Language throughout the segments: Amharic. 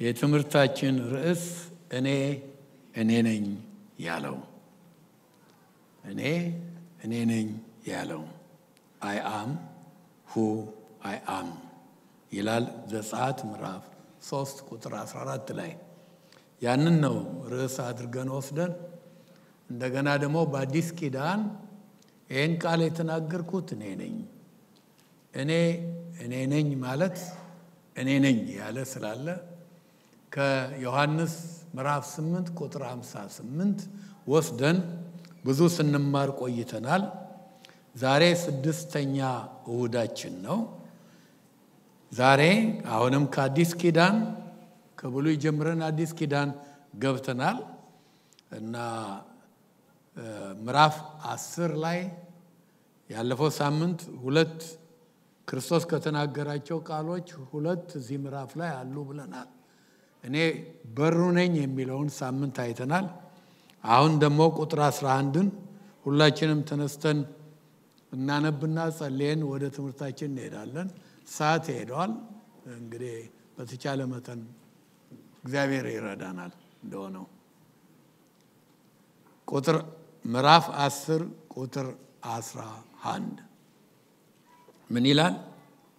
የትምህርታችን ርዕስ እኔ እኔ ነኝ ያለው። እኔ እኔ ነኝ ያለው። I am who I am ይላል ዘጸአት ምዕራፍ 3 ቁጥር 14 ላይ። ያንን ነው ርዕስ አድርገን ወስደን እንደገና ደግሞ በአዲስ ኪዳን ይህን ቃል የተናገርኩት እኔ ነኝ። እኔ እኔ ነኝ ማለት እኔ ነኝ ያለ ስላለ ከዮሐንስ ምዕራፍ 8 ቁጥር 58 ወስደን ብዙ ስንማር ቆይተናል። ዛሬ ስድስተኛ እሁዳችን ነው። ዛሬ አሁንም ከአዲስ ኪዳን ከብሉይ ጀምረን አዲስ ኪዳን ገብተናል እና ምዕራፍ አስር ላይ ያለፈው ሳምንት ሁለት ክርስቶስ ከተናገራቸው ቃሎች ሁለት እዚህ ምዕራፍ ላይ አሉ ብለናል። እኔ በሩ ነኝ የሚለውን ሳምንት አይተናል። አሁን ደግሞ ቁጥር አስራ አንድን ሁላችንም ተነስተን እናነብና ጸልየን ወደ ትምህርታችን እንሄዳለን። ሰዓት ሄደዋል። እንግዲህ በተቻለ መጠን እግዚአብሔር ይረዳናል እንደሆነው ቁጥር ምዕራፍ አስር ቁጥር አስራ አንድ ምን ይላል?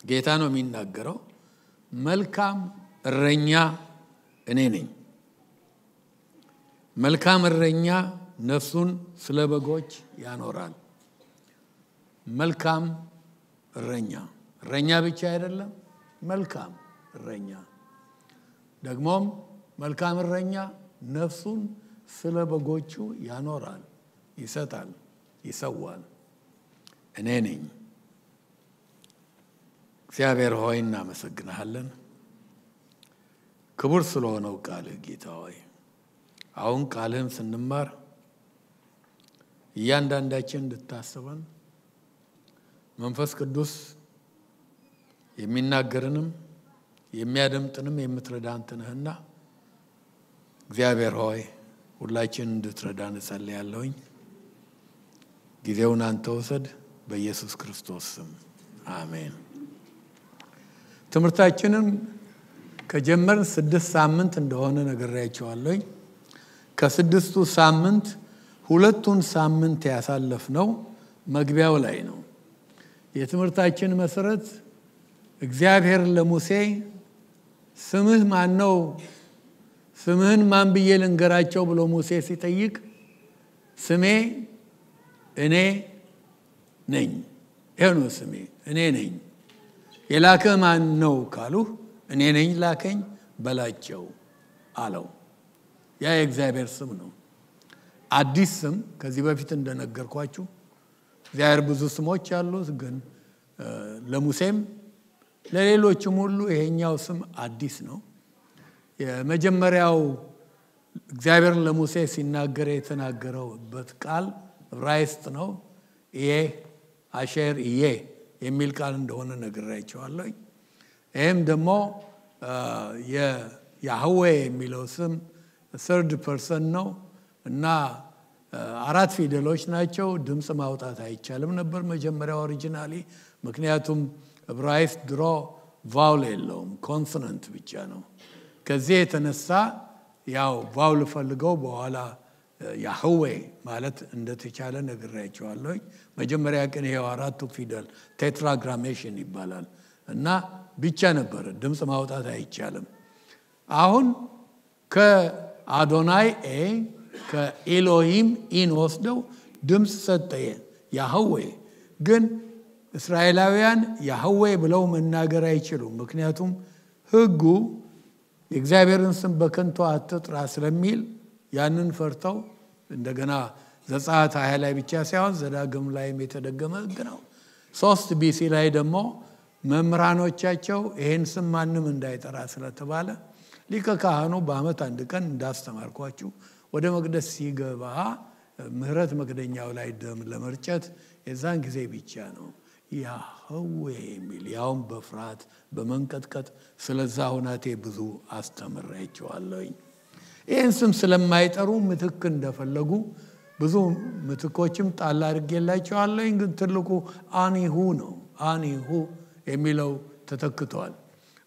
ጌታ ነው የሚናገረው። መልካም እረኛ እኔ ነኝ። መልካም እረኛ ነፍሱን ስለ በጎች ያኖራል። መልካም እረኛ እረኛ ብቻ አይደለም፣ መልካም እረኛ ደግሞም መልካም እረኛ ነፍሱን ስለ በጎቹ ያኖራል፣ ይሰጣል፣ ይሰዋል። እኔ ነኝ። እግዚአብሔር ሆይ እናመሰግንሃለን፣ ክቡር ስለሆነው ቃልህ ጌታ ሆይ አሁን ቃልህን ስንማር እያንዳንዳችን እንድታስበን መንፈስ ቅዱስ የሚናገርንም የሚያደምጥንም የምትረዳ አንተ ነህና እግዚአብሔር ሆይ ሁላችን እንድትረዳን እጸልያለሁኝ። ጊዜውን አንተ ውሰድ፣ በኢየሱስ ክርስቶስ ስም አሜን። ትምህርታችንን ከጀመርን ስድስት ሳምንት እንደሆነ ነግሬያቸዋለሁኝ። ከስድስቱ ሳምንት ሁለቱን ሳምንት ያሳለፍነው መግቢያው ላይ ነው። የትምህርታችን መሰረት እግዚአብሔር ለሙሴ ስምህ ማን ነው? ስምህን ማን ብዬ ልንገራቸው ብሎ ሙሴ ሲጠይቅ ስሜ እኔ ነኝ። ይኸው ነው ስሜ እኔ ነኝ። የላከህ ማን ነው ካሉህ እኔ ነኝ ላከኝ በላቸው አለው። ያ የእግዚአብሔር ስም ነው። አዲስ ስም ከዚህ በፊት እንደነገርኳችሁ እግዚአብሔር ብዙ ስሞች አሉት፣ ግን ለሙሴም ለሌሎችም ሁሉ ይሄኛው ስም አዲስ ነው። የመጀመሪያው እግዚአብሔር ለሙሴ ሲናገር የተናገረውበት ቃል ዕብራይስጥ ነው። ኢዬ አሼር ኢዬ የሚል ቃል እንደሆነ ነግሬያቸዋለሁ። ይህም ደግሞ የያህዌ የሚለው ስም third person ነው እና አራት ፊደሎች ናቸው። ድምፅ ማውጣት አይቻልም ነበር መጀመሪያ originally፣ ምክንያቱም ዕብራይስጥ ድሮ vowel የለውም consonant ብቻ ነው። ከዚህ የተነሳ ያው vowel ፈልገው በኋላ ያህዌ ማለት እንደተቻለ ነግሬያቸዋለሁ። መጀመሪያ ግን ይሄው አራቱ ፊደል Tetragrammaton ይባላል እና ብቻ ነበረ ድምፅ ማውጣት አይቻልም። አሁን ከአዶናይ A ከኤሎሂም E ን ወስደው ድምፅ ሰጠ ያህዌ። ግን እስራኤላውያን ያህዌ ብለው መናገር አይችሉም። ምክንያቱም ሕጉ የእግዚአብሔርን ስም በከንቱ አትጥራ ስለሚል ያንን ፈርተው እንደገና ዘጸአት ሃያ ላይ ብቻ ሳይሆን ዘዳግም ላይም የተደገመ ሕግ ነው። ሶስት ቢሲ ላይ ደግሞ መምህራኖቻቸው ይሄን ስም ማንም እንዳይጠራ ስለተባለ ሊቀ ካህኑ በዓመት አንድ ቀን እንዳስተማርኳችሁ ወደ መቅደስ ሲገባ ምሕረት መክደኛው ላይ ደም ለመርጨት የዛን ጊዜ ብቻ ነው ያህዌ የሚል ያውም በፍርሃት በመንቀጥቀጥ ስለዛ ሁናቴ ብዙ አስተምሬያቸዋለሁኝ። ይህን ስም ስለማይጠሩ ምትክ እንደፈለጉ ብዙ ምትኮችም ጣል አድርጌላቸዋለሁኝ። ግን ትልቁ አኒሁ ነው። አኒሁ የሚለው ተተክቷል።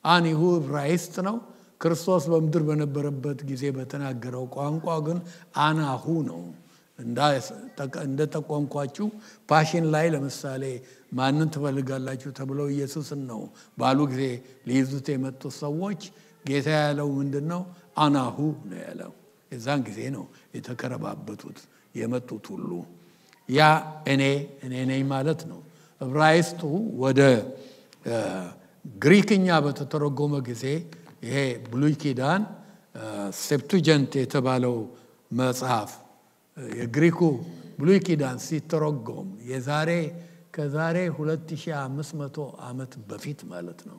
አኒሁ ዕብራይስጥ ነው። ክርስቶስ በምድር በነበረበት ጊዜ በተናገረው ቋንቋ ግን አናሁ ነው። እንደጠቆምኳችሁ ፓሽን ላይ ለምሳሌ ማንን ትፈልጋላችሁ ተብለው ኢየሱስን ነው ባሉ ጊዜ ሊይዙት የመጡት ሰዎች ጌታ ያለው ምንድን ነው? አናሁ ነው ያለው። የዛን ጊዜ ነው የተገለባበጡት የመጡት ሁሉ። ያ እኔ እኔ ነኝ ማለት ነው። ዕብራይስጡ ወደ ግሪክኛ በተተረጎመ ጊዜ ይሄ ብሉይ ኪዳን Septuagint የተባለው መጽሐፍ የግሪኩ ብሉይ ኪዳን ሲተረጎም የዛሬ ከዛሬ 2500 ዓመት በፊት ማለት ነው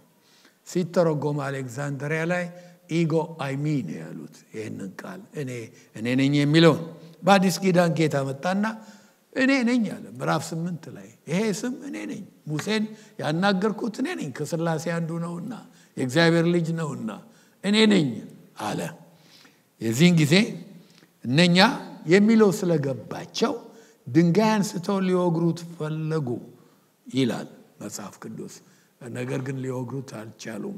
ሲተረጎም አሌክዛንድሪያ ላይ ኢጎ አይሚ ነው ያሉት። ይህንን ቃል እኔ እኔ ነኝ የሚለውን በአዲስ ኪዳን ጌታ መጣና እኔ ነኝ አለ። ምዕራፍ ስምንት ላይ ይሄ ስም እኔ ነኝ፣ ሙሴን ያናገርኩት እኔ ነኝ፣ ከስላሴ አንዱ ነውና የእግዚአብሔር ልጅ ነውና እኔ ነኝ አለ። የዚህን ጊዜ እነኛ የሚለው ስለገባቸው ድንጋይ አንስተው ሊወግሩት ፈለጉ ይላል መጽሐፍ ቅዱስ። ነገር ግን ሊወግሩት አልቻሉም።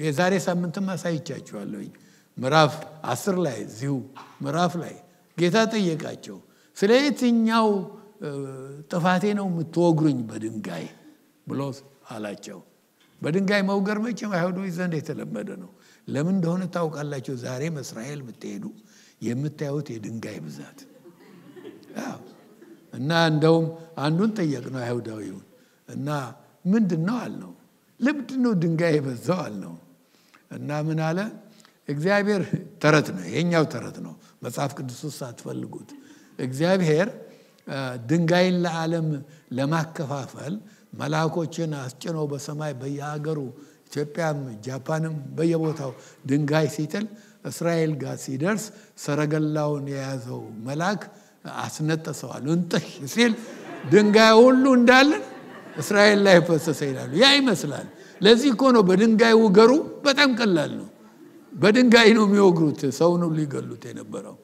የዛሬ ሳምንትም አሳይቻችኋለሁኝ። ምዕራፍ አስር ላይ እዚሁ ምዕራፍ ላይ ጌታ ጠየቃቸው፣ ስለ የትኛው ጥፋቴ ነው የምትወግሩኝ በድንጋይ ብሎ አላቸው። በድንጋይ መውገር መቼም አይሁዶች ዘንድ የተለመደ ነው። ለምን እንደሆነ ታውቃላቸው? ዛሬም እስራኤል የምትሄዱ የምታዩት የድንጋይ ብዛት እና እንደውም አንዱን ጠየቅ ነው አይሁዳዊውን እና ምንድን ነው አልነው። ለምንድን ነው ድንጋይ የበዛው አልነው። እና ምን አለ? እግዚአብሔር ተረት ነው፣ ይሄኛው ተረት ነው። መጽሐፍ ቅዱስ ውስጥ አትፈልጉት። እግዚአብሔር ድንጋይን ለዓለም ለማከፋፈል መልአኮችን አስጭኖ በሰማይ በየሀገሩ ኢትዮጵያም ጃፓንም በየቦታው ድንጋይ ሲጥል እስራኤል ጋር ሲደርስ ሰረገላውን የያዘው መልአክ አስነጠሰዋል። እንጥሽ ሲል ድንጋይ ሁሉ እንዳለን እስራኤል ላይ ፈሰሰ ይላሉ። ያ ይመስላል። ለዚህ እኮ ነው በድንጋይ ውገሩ። በጣም ቀላል ነው። በድንጋይ ነው የሚወግሩት ሰውን ሁሉ የነበረው።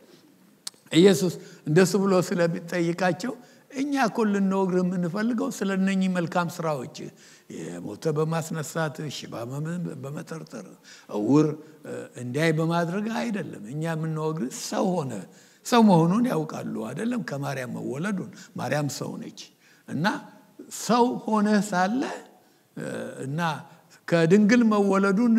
ኢየሱስ እንደሱ ብሎ ስለሚጠይቃቸው እኛ እኮ ልንወግር የምንፈልገው ስለ እነኚህ መልካም ስራዎች የሞተ በማስነሳት ሽባ በመጠርጠር እውር እንዲያይ በማድረግ አይደለም። እኛ የምንወግር ሰው ሆነ ሰው መሆኑን ያውቃሉ አይደለም? ከማርያም መወለዱን ማርያም ሰው ነች እና ሰው ሆነ ሳለ እና ከድንግል መወለዱን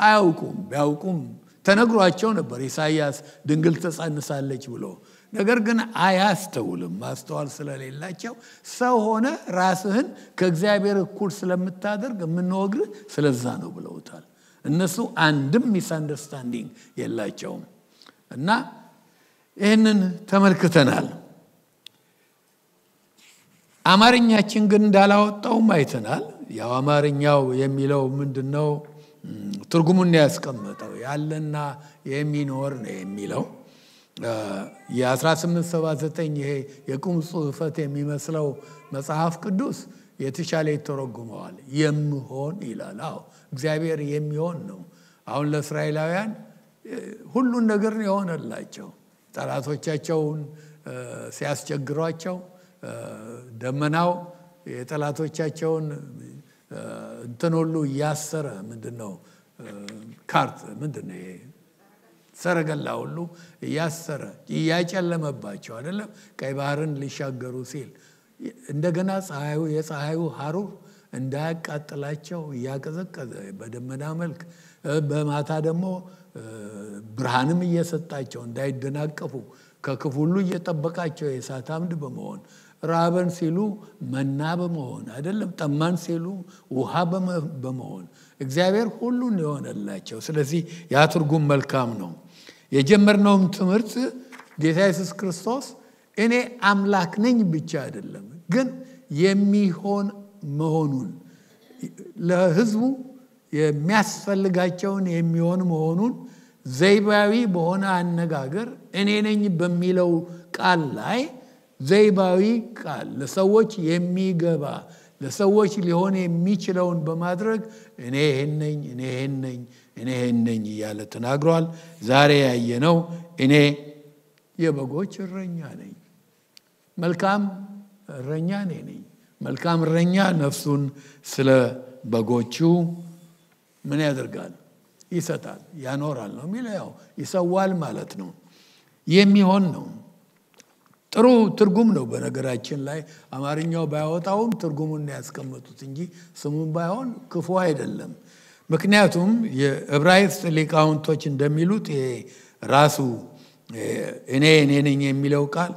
አያውቁም። ቢያውቁም ተነግሯቸው ነበር ኢሳይያስ ድንግል ትጸንሳለች ብሎ ነገር ግን አያስተውልም። ማስተዋል ስለሌላቸው ሰው ሆነ ራስህን ከእግዚአብሔር እኩል ስለምታደርግ የምንወግርህ ስለዛ ነው ብለውታል። እነሱ አንድም misunderstanding የላቸውም እና ይህንን ተመልክተናል። አማርኛችን ግን እንዳላወጣውም አይተናል። ያው አማርኛው የሚለው ምንድን ነው? ትርጉሙን ያስቀመጠው ያለና የሚኖር ነው የሚለው የ1879 ይሄ የቁም ጽሕፈት የሚመስለው መጽሐፍ ቅዱስ የተሻለ ይተረጉመዋል። የምሆን ይላል። አዎ እግዚአብሔር የሚሆን ነው። አሁን ለእስራኤላውያን ሁሉን ነገር የሆነላቸው። ጠላቶቻቸውን ሲያስቸግሯቸው ደመናው የጠላቶቻቸውን እንትን ሁሉ እያሰረ ምንድን ነው ካርት ምንድን ነው ሰረገላ ሁሉ እያሰረ እያጨለመባቸው አይደለም? ቀይ ባህርን ሊሻገሩ ሲል እንደገና ፀሐዩ የፀሐዩ ሀሩር እንዳያቃጥላቸው እያቀዘቀዘ በደመና መልክ በማታ ደግሞ ብርሃንም እየሰጣቸው እንዳይደናቀፉ ከክፉ ሁሉ እየጠበቃቸው የእሳት አምድ በመሆን ራበን ሲሉ መና በመሆን አይደለም ጠማን ሲሉ ውሃ በመሆን እግዚአብሔር ሁሉን የሆነላቸው። ስለዚህ ያ መልካም ነው። የጀመርነውም ትምህርት ጌታ ኢየሱስ ክርስቶስ እኔ አምላክ ነኝ ብቻ አይደለም፣ ግን የሚሆን መሆኑን ለሕዝቡ የሚያስፈልጋቸውን የሚሆን መሆኑን ዘይባዊ በሆነ አነጋገር እኔ ነኝ በሚለው ቃል ላይ ዘይባዊ ቃል ለሰዎች የሚገባ ለሰዎች ሊሆን የሚችለውን በማድረግ እኔ ነኝ፣ እኔ ይህን ነኝ፣ እኔ ነኝ እያለ ተናግሯል። ዛሬ ያየነው እኔ የበጎች እረኛ ነኝ፣ መልካም እረኛ እኔ ነኝ። መልካም እረኛ ነፍሱን ስለ በጎቹ ምን ያደርጋል? ይሰጣል፣ ያኖራል ነው የሚለው። ያው ይሰዋል ማለት ነው። የሚሆን ነው። ጥሩ ትርጉም ነው። በነገራችን ላይ አማርኛው ባያወጣውም ትርጉሙን ያስቀመጡት እንጂ ስሙን ባይሆን ክፉ አይደለም። ምክንያቱም የዕብራይስጥ ሊቃውንቶች እንደሚሉት ራሱ እኔ እኔ ነኝ የሚለው ቃል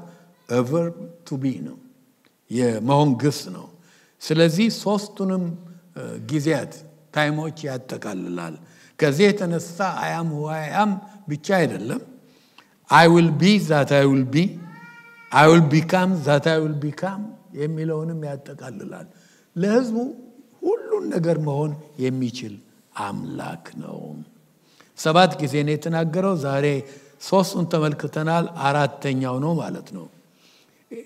verb to ነው፣ የመሆን ግስ ነው። ስለዚህ ሶስቱንም ጊዜያት time ኦች ያጠቃልላል። ከዚህ የተነሳ I am who I am ብቻ አይደለም። I will be that I will be I will become that I will become የሚለውንም ያጠቃልላል። ለሕዝቡ ሁሉን ነገር መሆን የሚችል አምላክ ነው። ሰባት ጊዜ ነው የተናገረው። ዛሬ ሶስቱን ተመልክተናል። አራተኛው ነው ማለት ነው።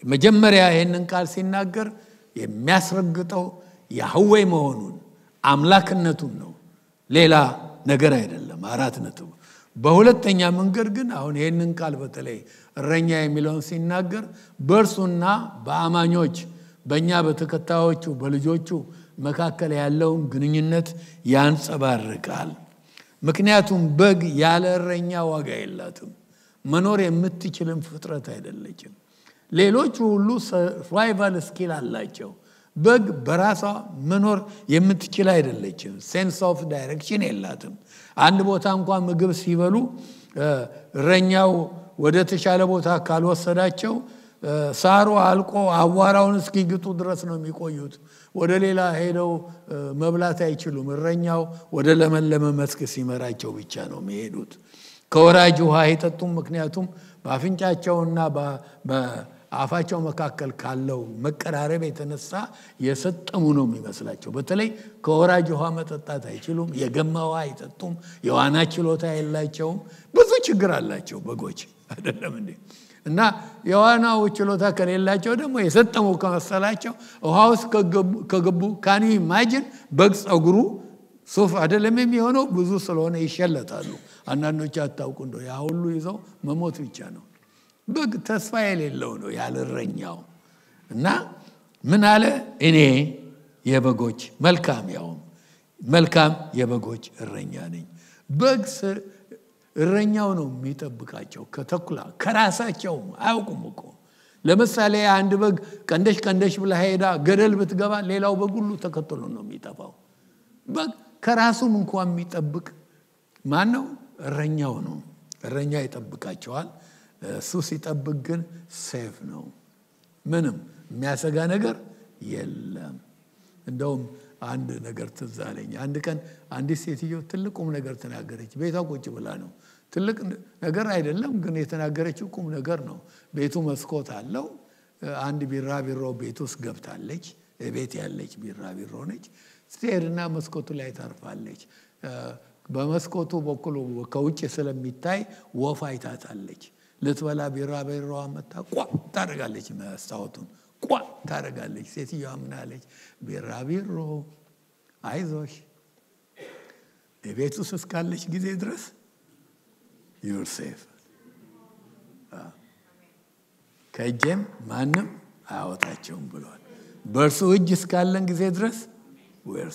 መጀመሪያ ይህንን ቃል ሲናገር የሚያስረግጠው ያህዌ መሆኑን አምላክነቱን ነው። ሌላ ነገር አይደለም። አራት ነጥብ። በሁለተኛ መንገድ ግን አሁን ይህንን ቃል በተለይ እረኛ የሚለውን ሲናገር በእርሱና በአማኞች በእኛ በተከታዮቹ በልጆቹ መካከል ያለውን ግንኙነት ያንጸባርቃል። ምክንያቱም በግ ያለ እረኛ ዋጋ የላትም። መኖር የምትችልም ፍጥረት አይደለችም። ሌሎቹ ሁሉ survival skill አላቸው። በግ በራሷ መኖር የምትችል አይደለችም። sense of direction የላትም። አንድ ቦታ እንኳን ምግብ ሲበሉ እረኛው ወደ ተሻለ ቦታ ካልወሰዳቸው ሳሩ አልቆ አቧራውን እስኪግጡ ድረስ ነው የሚቆዩት። ወደ ሌላ ሄደው መብላት አይችሉም። እረኛው ወደ ለመለመ መስክ ሲመራቸው ብቻ ነው የሚሄዱት። ከወራጅ ውሃ አይጠጡም። ምክንያቱም በአፍንጫቸውና በአፋቸው መካከል ካለው መቀራረብ የተነሳ የሰጠሙ ነው የሚመስላቸው። በተለይ ከወራጅ ውሃ መጠጣት አይችሉም። የገማ ውሃ አይጠጡም። የዋና ችሎታ የላቸውም። ብዙ ችግር አላቸው በጎች አይደለም እንዴ? እና የዋናው ችሎታ ከሌላቸው ደግሞ የሰጠሙ ከመሰላቸው ውሃ ውስጥ ከገቡ ካኒ ማጅን በግ ጸጉሩ ሱፍ አይደለም የሚሆነው ብዙ ስለሆነ ይሸለታሉ። አንዳንዶች አታውቁ እንደው ያ ሁሉ ይዘው መሞት ብቻ ነው። በግ ተስፋ የሌለው ነው ያለ እረኛው። እና ምን አለ? እኔ የበጎች መልካም ያውም መልካም የበጎች እረኛ ነኝ። በግ እረኛው ነው የሚጠብቃቸው ከተኩላ ከራሳቸውም አያውቁም እኮ። ለምሳሌ አንድ በግ ቀንደሽ ቀንደሽ ብላ ሄዳ ገደል ብትገባ ሌላው በግ ሁሉ ተከትሎ ነው የሚጠፋው። በግ ከራሱም እንኳን የሚጠብቅ ማን ነው? እረኛው ነው። እረኛ ይጠብቃቸዋል። እሱ ሲጠብቅ ግን ሴፍ ነው። ምንም የሚያሰጋ ነገር የለም። እንደውም አንድ ነገር ትዝ አንድ ቀን አንዲት ሴትዮ ትልቅ ቁም ነገር ተናገረች። ቤቷ ቁጭ ብላ ነው። ትልቅ ነገር አይደለም ግን የተናገረችው ቁም ነገር ነው። ቤቱ መስኮት አለው። አንድ ቢራቢሮ ቤት ውስጥ ገብታለች። ቤት ያለች ቢራቢሮ ነች። ስትሄድና መስኮቱ ላይ ታርፋለች። በመስኮቱ በኩል ከውጭ ስለሚታይ ወፍ አይታታለች። ልትበላ ቢራቢሮዋ መታ ቋ ታደርጋለች። መስታወቱን ቋ ታደርጋለች። ሴትዮዋ ምን አለች? ቢራቢሮ አይዞሽ፣ የቤት ውስጥ እስካለች ጊዜ ድረስ you're safe፣ ከእጄም ማንም አያወጣቸውም ብሏል። በእርሱ እጅ እስካለን ጊዜ ድረስ we're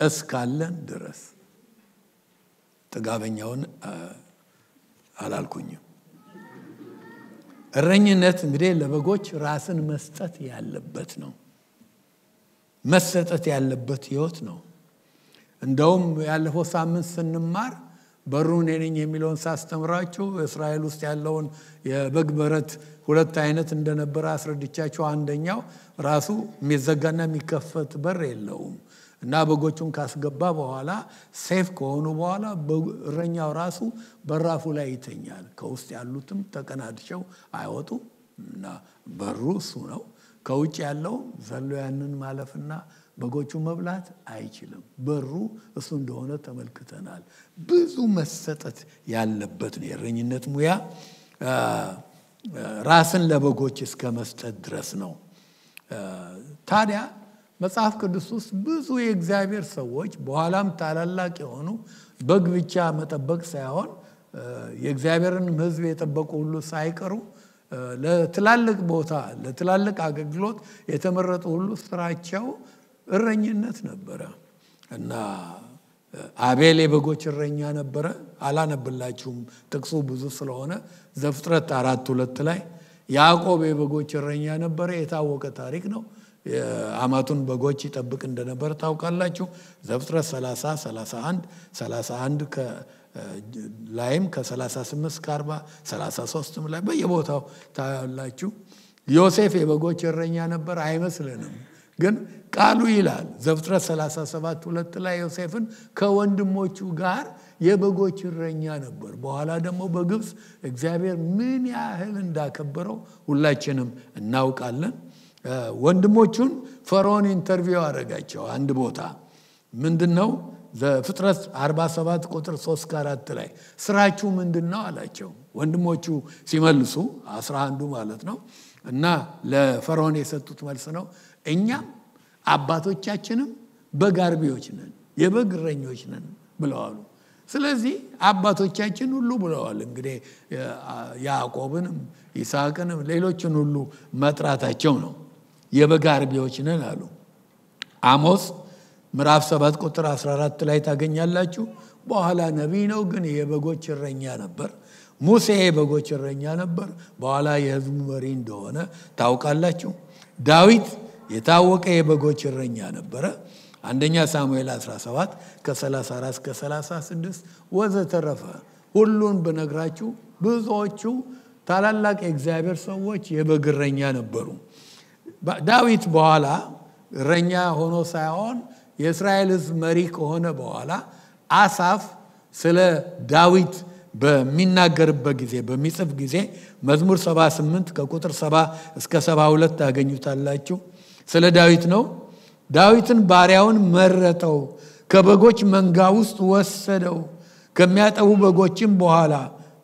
እስካለን ድረስ ጥጋበኛውን አላልኩኝም። እረኝነት እንግዲህ ለበጎች ራስን መስጠት ያለበት ነው። መሰጠት ያለበት ህይወት ነው። እንደውም ያለፈው ሳምንት ስንማር በሩ እኔ ነኝ የሚለውን ሳስተምራችሁ እስራኤል ውስጥ ያለውን የበግ በረት ሁለት አይነት እንደነበረ አስረድቻችሁ፣ አንደኛው ራሱ የሚዘጋና የሚከፈት በር የለውም እና በጎቹን ካስገባ በኋላ ሴፍ ከሆኑ በኋላ እረኛው ራሱ በራፉ ላይ ይተኛል። ከውስጥ ያሉትም ተቀናድሸው አይወጡም እና በሩ እሱ ነው። ከውጭ ያለው ዘሎ ያንን ማለፍና በጎቹ መብላት አይችልም። በሩ እሱ እንደሆነ ተመልክተናል። ብዙ መሰጠት ያለበት ነው የእረኝነት ሙያ። ራስን ለበጎች እስከ መስጠት ድረስ ነው። ታዲያ መጽሐፍ ቅዱስ ውስጥ ብዙ የእግዚአብሔር ሰዎች በኋላም ታላላቅ የሆኑ በግ ብቻ መጠበቅ ሳይሆን የእግዚአብሔርን ሕዝብ የጠበቁ ሁሉ ሳይቀሩ ለትላልቅ ቦታ ለትላልቅ አገልግሎት የተመረጡ ሁሉ ስራቸው እረኝነት ነበረ። እና አቤል የበጎች እረኛ ነበረ። አላነብላችሁም ጥቅሱ ብዙ ስለሆነ ዘፍጥረት አራት ሁለት ላይ ያዕቆብ የበጎች እረኛ ነበረ። የታወቀ ታሪክ ነው። የአማቱን በጎች ይጠብቅ እንደነበር ታውቃላችሁ። ዘፍጥረት 30 31 31 ላይም ከ38 እስከ 40 33 ላይ በየቦታው ታያላችሁ። ዮሴፍ የበጎች እረኛ ነበር አይመስልንም፣ ግን ቃሉ ይላል ዘፍጥረት 37 ሁለት ላይ ዮሴፍን ከወንድሞቹ ጋር የበጎች እረኛ ነበር። በኋላ ደግሞ በግብፅ እግዚአብሔር ምን ያህል እንዳከበረው ሁላችንም እናውቃለን። ወንድሞቹን ፈርዖን interview አደረጋቸው። አንድ ቦታ ምንድን ነው ዘፍጥረት 47 ቁጥር 3 ከአራት ላይ ስራችሁ ምንድን ነው አላቸው። ወንድሞቹ ሲመልሱ አስራ አንዱ ማለት ነው እና ለፈርዖን የሰጡት መልስ ነው እኛም አባቶቻችንም በግ አርቢዎች ነን፣ የበግ እረኞች ነን ብለዋሉ። ስለዚህ አባቶቻችን ሁሉ ብለዋል። እንግዲህ ያዕቆብንም ይስሐቅንም ሌሎችን ሁሉ መጥራታቸው ነው። የበግ አርቢዎች ነን አሉ። አሞስ ምዕራፍ 7 ቁጥር 14 ላይ ታገኛላችሁ። በኋላ ነቢይ ነው፣ ግን የበጎች እረኛ ነበር። ሙሴ የበጎች እረኛ ነበር፣ በኋላ የሕዝቡ መሪ እንደሆነ ታውቃላችሁ። ዳዊት የታወቀ የበጎች እረኛ ነበረ። አንደኛ ሳሙኤል 17 ከ34 እስከ 36 ወዘተረፈ። ሁሉን ብነግራችሁ ብዙዎቹ ታላላቅ የእግዚአብሔር ሰዎች የበግ እረኛ ነበሩ። ዳዊት በኋላ እረኛ ሆኖ ሳይሆን የእስራኤል ሕዝብ መሪ ከሆነ በኋላ አሳፍ ስለ ዳዊት በሚናገርበት ጊዜ በሚጽፍ ጊዜ መዝሙር 78 ከቁጥር 70 እስከ 72 ታገኙታላችሁ። ስለ ዳዊት ነው። ዳዊትን ባሪያውን መረጠው፣ ከበጎች መንጋ ውስጥ ወሰደው፣ ከሚያጠቡ በጎችም በኋላ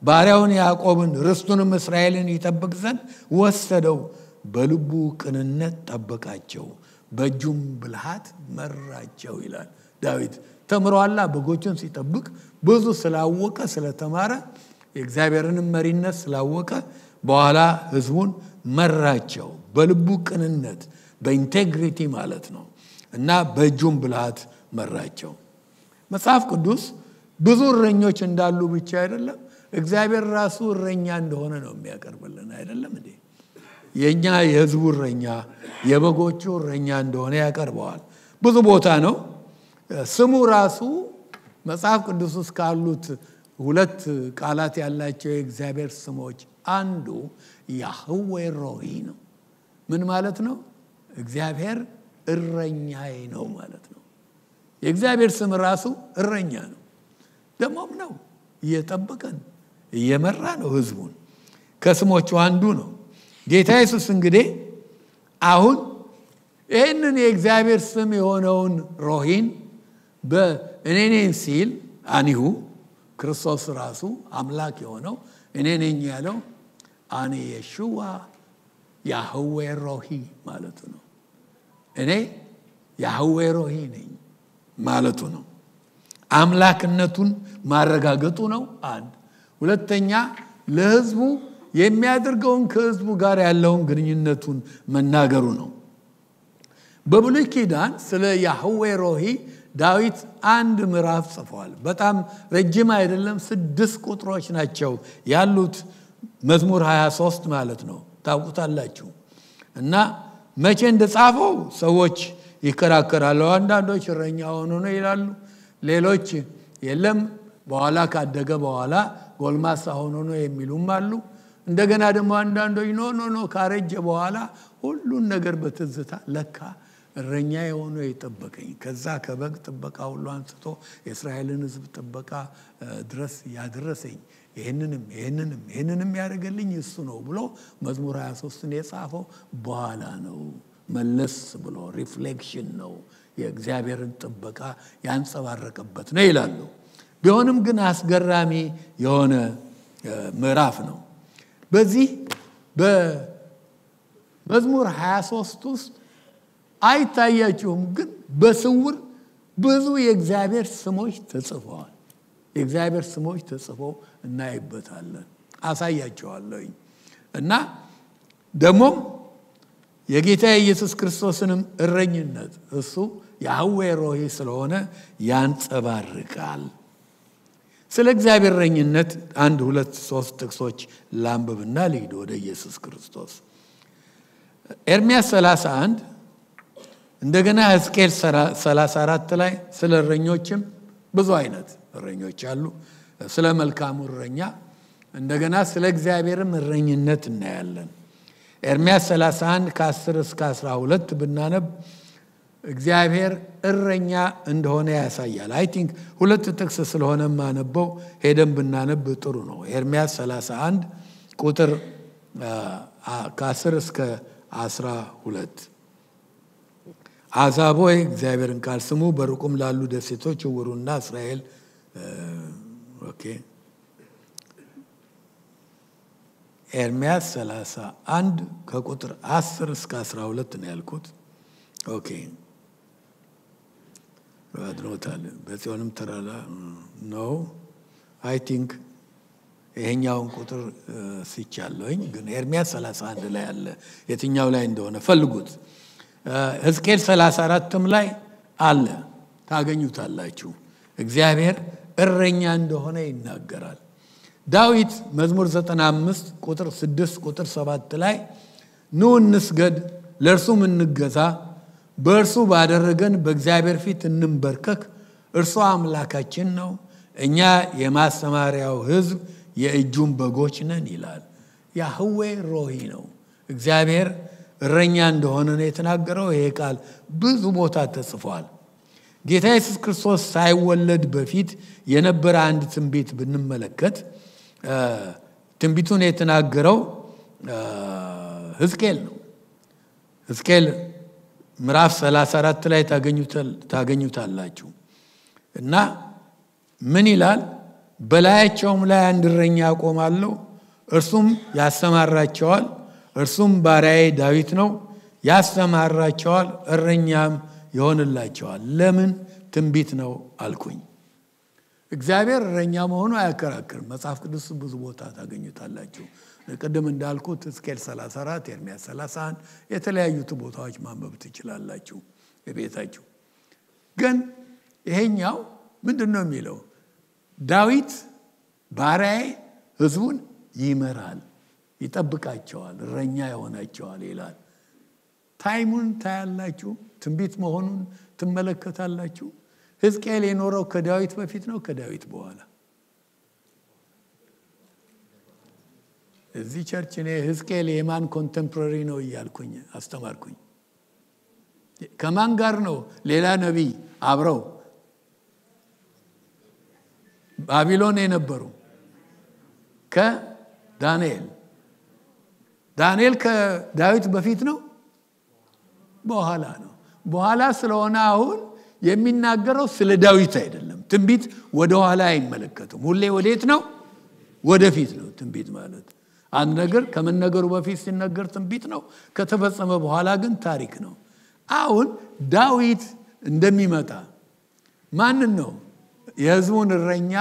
ባሪያውን ያዕቆብን ርስቱንም እስራኤልን ይጠብቅ ዘንድ ወሰደው። በልቡ ቅንነት ጠበቃቸው፣ በእጁም ብልሃት መራቸው ይላል። ዳዊት ተምሯላ። በጎቹን ሲጠብቅ ብዙ ስላወቀ ስለተማረ የእግዚአብሔርንም መሪነት ስላወቀ በኋላ ህዝቡን መራቸው በልቡ ቅንነት በኢንቴግሪቲ ማለት ነው እና በእጁም ብልሃት መራቸው። መጽሐፍ ቅዱስ ብዙ እረኞች እንዳሉ ብቻ አይደለም፣ እግዚአብሔር ራሱ እረኛ እንደሆነ ነው የሚያቀርብልን። አይደለም እንዴ? የእኛ የህዝቡ እረኛ የበጎቹ እረኛ እንደሆነ ያቀርበዋል። ብዙ ቦታ ነው። ስሙ ራሱ መጽሐፍ ቅዱስ ውስጥ ካሉት ሁለት ቃላት ያላቸው የእግዚአብሔር ስሞች አንዱ ያህዌ ሮሂ ነው። ምን ማለት ነው? እግዚአብሔር እረኛዬ ነው ማለት ነው። የእግዚአብሔር ስም ራሱ እረኛ ነው። ደግሞም ነው እየጠበቀን እየመራ ነው ህዝቡን። ከስሞቹ አንዱ ነው። ጌታ ኢየሱስ እንግዲህ አሁን ይህንን የእግዚአብሔር ስም የሆነውን ሮሂን በእኔ ነኝ ሲል አኒሁ ክርስቶስ ራሱ አምላክ የሆነው እኔ ያለው አኔ የሽዋ ያህዌ ሮሂ ማለቱ ነው። እኔ ያህዌ ሮሂ ነኝ ማለቱ ነው። አምላክነቱን ማረጋገጡ ነው። አንድ ሁለተኛ ለህዝቡ የሚያደርገውን ከህዝቡ ጋር ያለውን ግንኙነቱን መናገሩ ነው። በብሉይ ኪዳን ስለ ያህዌ ሮሂ ዳዊት አንድ ምዕራፍ ጽፏል። በጣም ረጅም አይደለም፣ ስድስት ቁጥሮች ናቸው ያሉት። መዝሙር 23 ማለት ነው። ታውቁታላችሁ። እና መቼ እንደጻፈው ሰዎች ይከራከራሉ። አንዳንዶች እረኛ ሆኖ ነው ይላሉ። ሌሎች የለም በኋላ ካደገ በኋላ ጎልማሳ ሆኖ ነው የሚሉም አሉ። እንደገና ደግሞ አንዳንዶች no no no ካረጀ በኋላ ሁሉን ነገር በትዝታ ለካ እረኛ ሆኖ የጠበቀኝ ከዛ ከበግ ጥበቃ ሁሉ አንስቶ የእስራኤልን ሕዝብ ጥበቃ ድረስ ያደረሰኝ ይህንንም ይህንንም ይህንንም ያደረገልኝ እሱ ነው ብሎ መዝሙር 23ን የጻፈው በኋላ ነው። መለስ ብሎ reflection ነው የእግዚአብሔርን ጥበቃ ያንጸባረቀበት ነው ይላሉ። ቢሆንም ግን አስገራሚ የሆነ ምዕራፍ ነው። በዚህ በመዝሙር 23 ውስጥ አይታያችሁም፣ ግን በስውር ብዙ የእግዚአብሔር ስሞች ተጽፈዋል። የእግዚአብሔር ስሞች ተጽፈው እናይበታለን። አሳያቸዋለሁኝ እና ደግሞም የጌታ የኢየሱስ ክርስቶስንም እረኝነት እሱ ያህዌ ሮሂ ስለሆነ ያንጸባርቃል። ስለ እግዚአብሔር እረኝነት አንድ ሁለት ሶስት ጥቅሶች ላንብብና ልሂድ ወደ ኢየሱስ ክርስቶስ። ኤርሚያስ 31 እንደገና ሕዝቅኤል 34 ላይ ስለ እረኞችም ብዙ አይነት እረኞች አሉ። ስለ መልካሙ እረኛ እንደገና ስለ እግዚአብሔርም እረኝነት እናያለን። ኤርሚያስ 31 ከ10 እስከ 12 ብናነብ እግዚአብሔር እረኛ እንደሆነ ያሳያል። I think ሁለት ጥቅስ ስለሆነ የማነበው ሄደን ብናነብ ጥሩ ነው። ኤርሚያስ 31 ቁጥር ከ10 እስከ 12 አሕዛብ ሆይ የእግዚአብሔርን ቃል ስሙ፣ በሩቁም ላሉ ደሴቶች አውሩና እስራኤል Okay ኤርሚያስ 31 ከቁጥር 10 እስከ 12 ነው ያልኩት። Okay አድኖታል። በጽዮንም ተራራ ነው I think ይሄኛውን ቁጥር ስቼዋለሁኝ፣ ግን ኤርሚያስ 31 ላይ አለ። የትኛው ላይ እንደሆነ ፈልጉት። ሕዝቅኤል 34ም ላይ አለ፣ ታገኙታላችሁ። እግዚአብሔር እረኛ እንደሆነ ይናገራል። ዳዊት መዝሙር 95 ቁጥር 6 ቁጥር 7 ላይ ኑ እንስገድ፣ ለእርሱም እንገዛ፣ በእርሱ ባደረገን በእግዚአብሔር ፊት እንንበርከክ፣ እርሱ አምላካችን ነው፣ እኛ የማሰማሪያው ሕዝብ የእጁን በጎች ነን ይላል። ያህዌ ሮሂ ነው። እግዚአብሔር እረኛ እንደሆነ ነው የተናገረው። ይሄ ቃል ብዙ ቦታ ተጽፏል። ጌታ ኢየሱስ ክርስቶስ ሳይወለድ በፊት የነበረ አንድ ትንቢት ብንመለከት ትንቢቱን የተናገረው ሕዝቅኤል ነው። ሕዝቅኤል ምዕራፍ 34 ላይ ታገኙታላችሁ እና ምን ይላል? በላያቸውም ላይ አንድ እረኛ አቆማለሁ፣ እርሱም ያሰማራቸዋል። እርሱም ባሪያዬ ዳዊት ነው፣ ያሰማራቸዋል፣ እረኛም ይሆንላቸዋል። ለምን ትንቢት ነው አልኩኝ። እግዚአብሔር እረኛ መሆኑ አያከራክርም። መጽሐፍ ቅዱስ ብዙ ቦታ ታገኙታላችሁ። ቅድም እንዳልኩት ሕዝቅኤል 34 ኤርምያስ 31 የተለያዩት ቦታዎች ማንበብ ትችላላችሁ የቤታችሁ። ግን ይሄኛው ምንድን ነው የሚለው? ዳዊት ባሪያዬ ሕዝቡን ይመራል፣ ይጠብቃቸዋል፣ እረኛ ይሆናቸዋል ይላል። ታይሙን ታያላችሁ። ትንቢት መሆኑን ትመለከታላችሁ። ሕዝቅኤል የኖረው ከዳዊት በፊት ነው ከዳዊት በኋላ? እዚህ church እኔ ሕዝቅኤል የማን contemporary ነው እያልኩኝ አስተማርኩኝ። ከማን ጋር ነው ሌላ ነቢይ አብረው ባቢሎን የነበሩ? ከዳንኤል ዳንኤል ከዳዊት በፊት ነው በኋላ ነው። በኋላ ስለሆነ አሁን የሚናገረው ስለ ዳዊት አይደለም። ትንቢት ወደ ኋላ አይመለከትም። ሁሌ ወዴት ነው? ወደፊት ነው ትንቢት ማለት። አንድ ነገር ከመነገሩ በፊት ሲነገር ትንቢት ነው። ከተፈጸመ በኋላ ግን ታሪክ ነው። አሁን ዳዊት እንደሚመጣ ማንን ነው የሕዝቡን እረኛ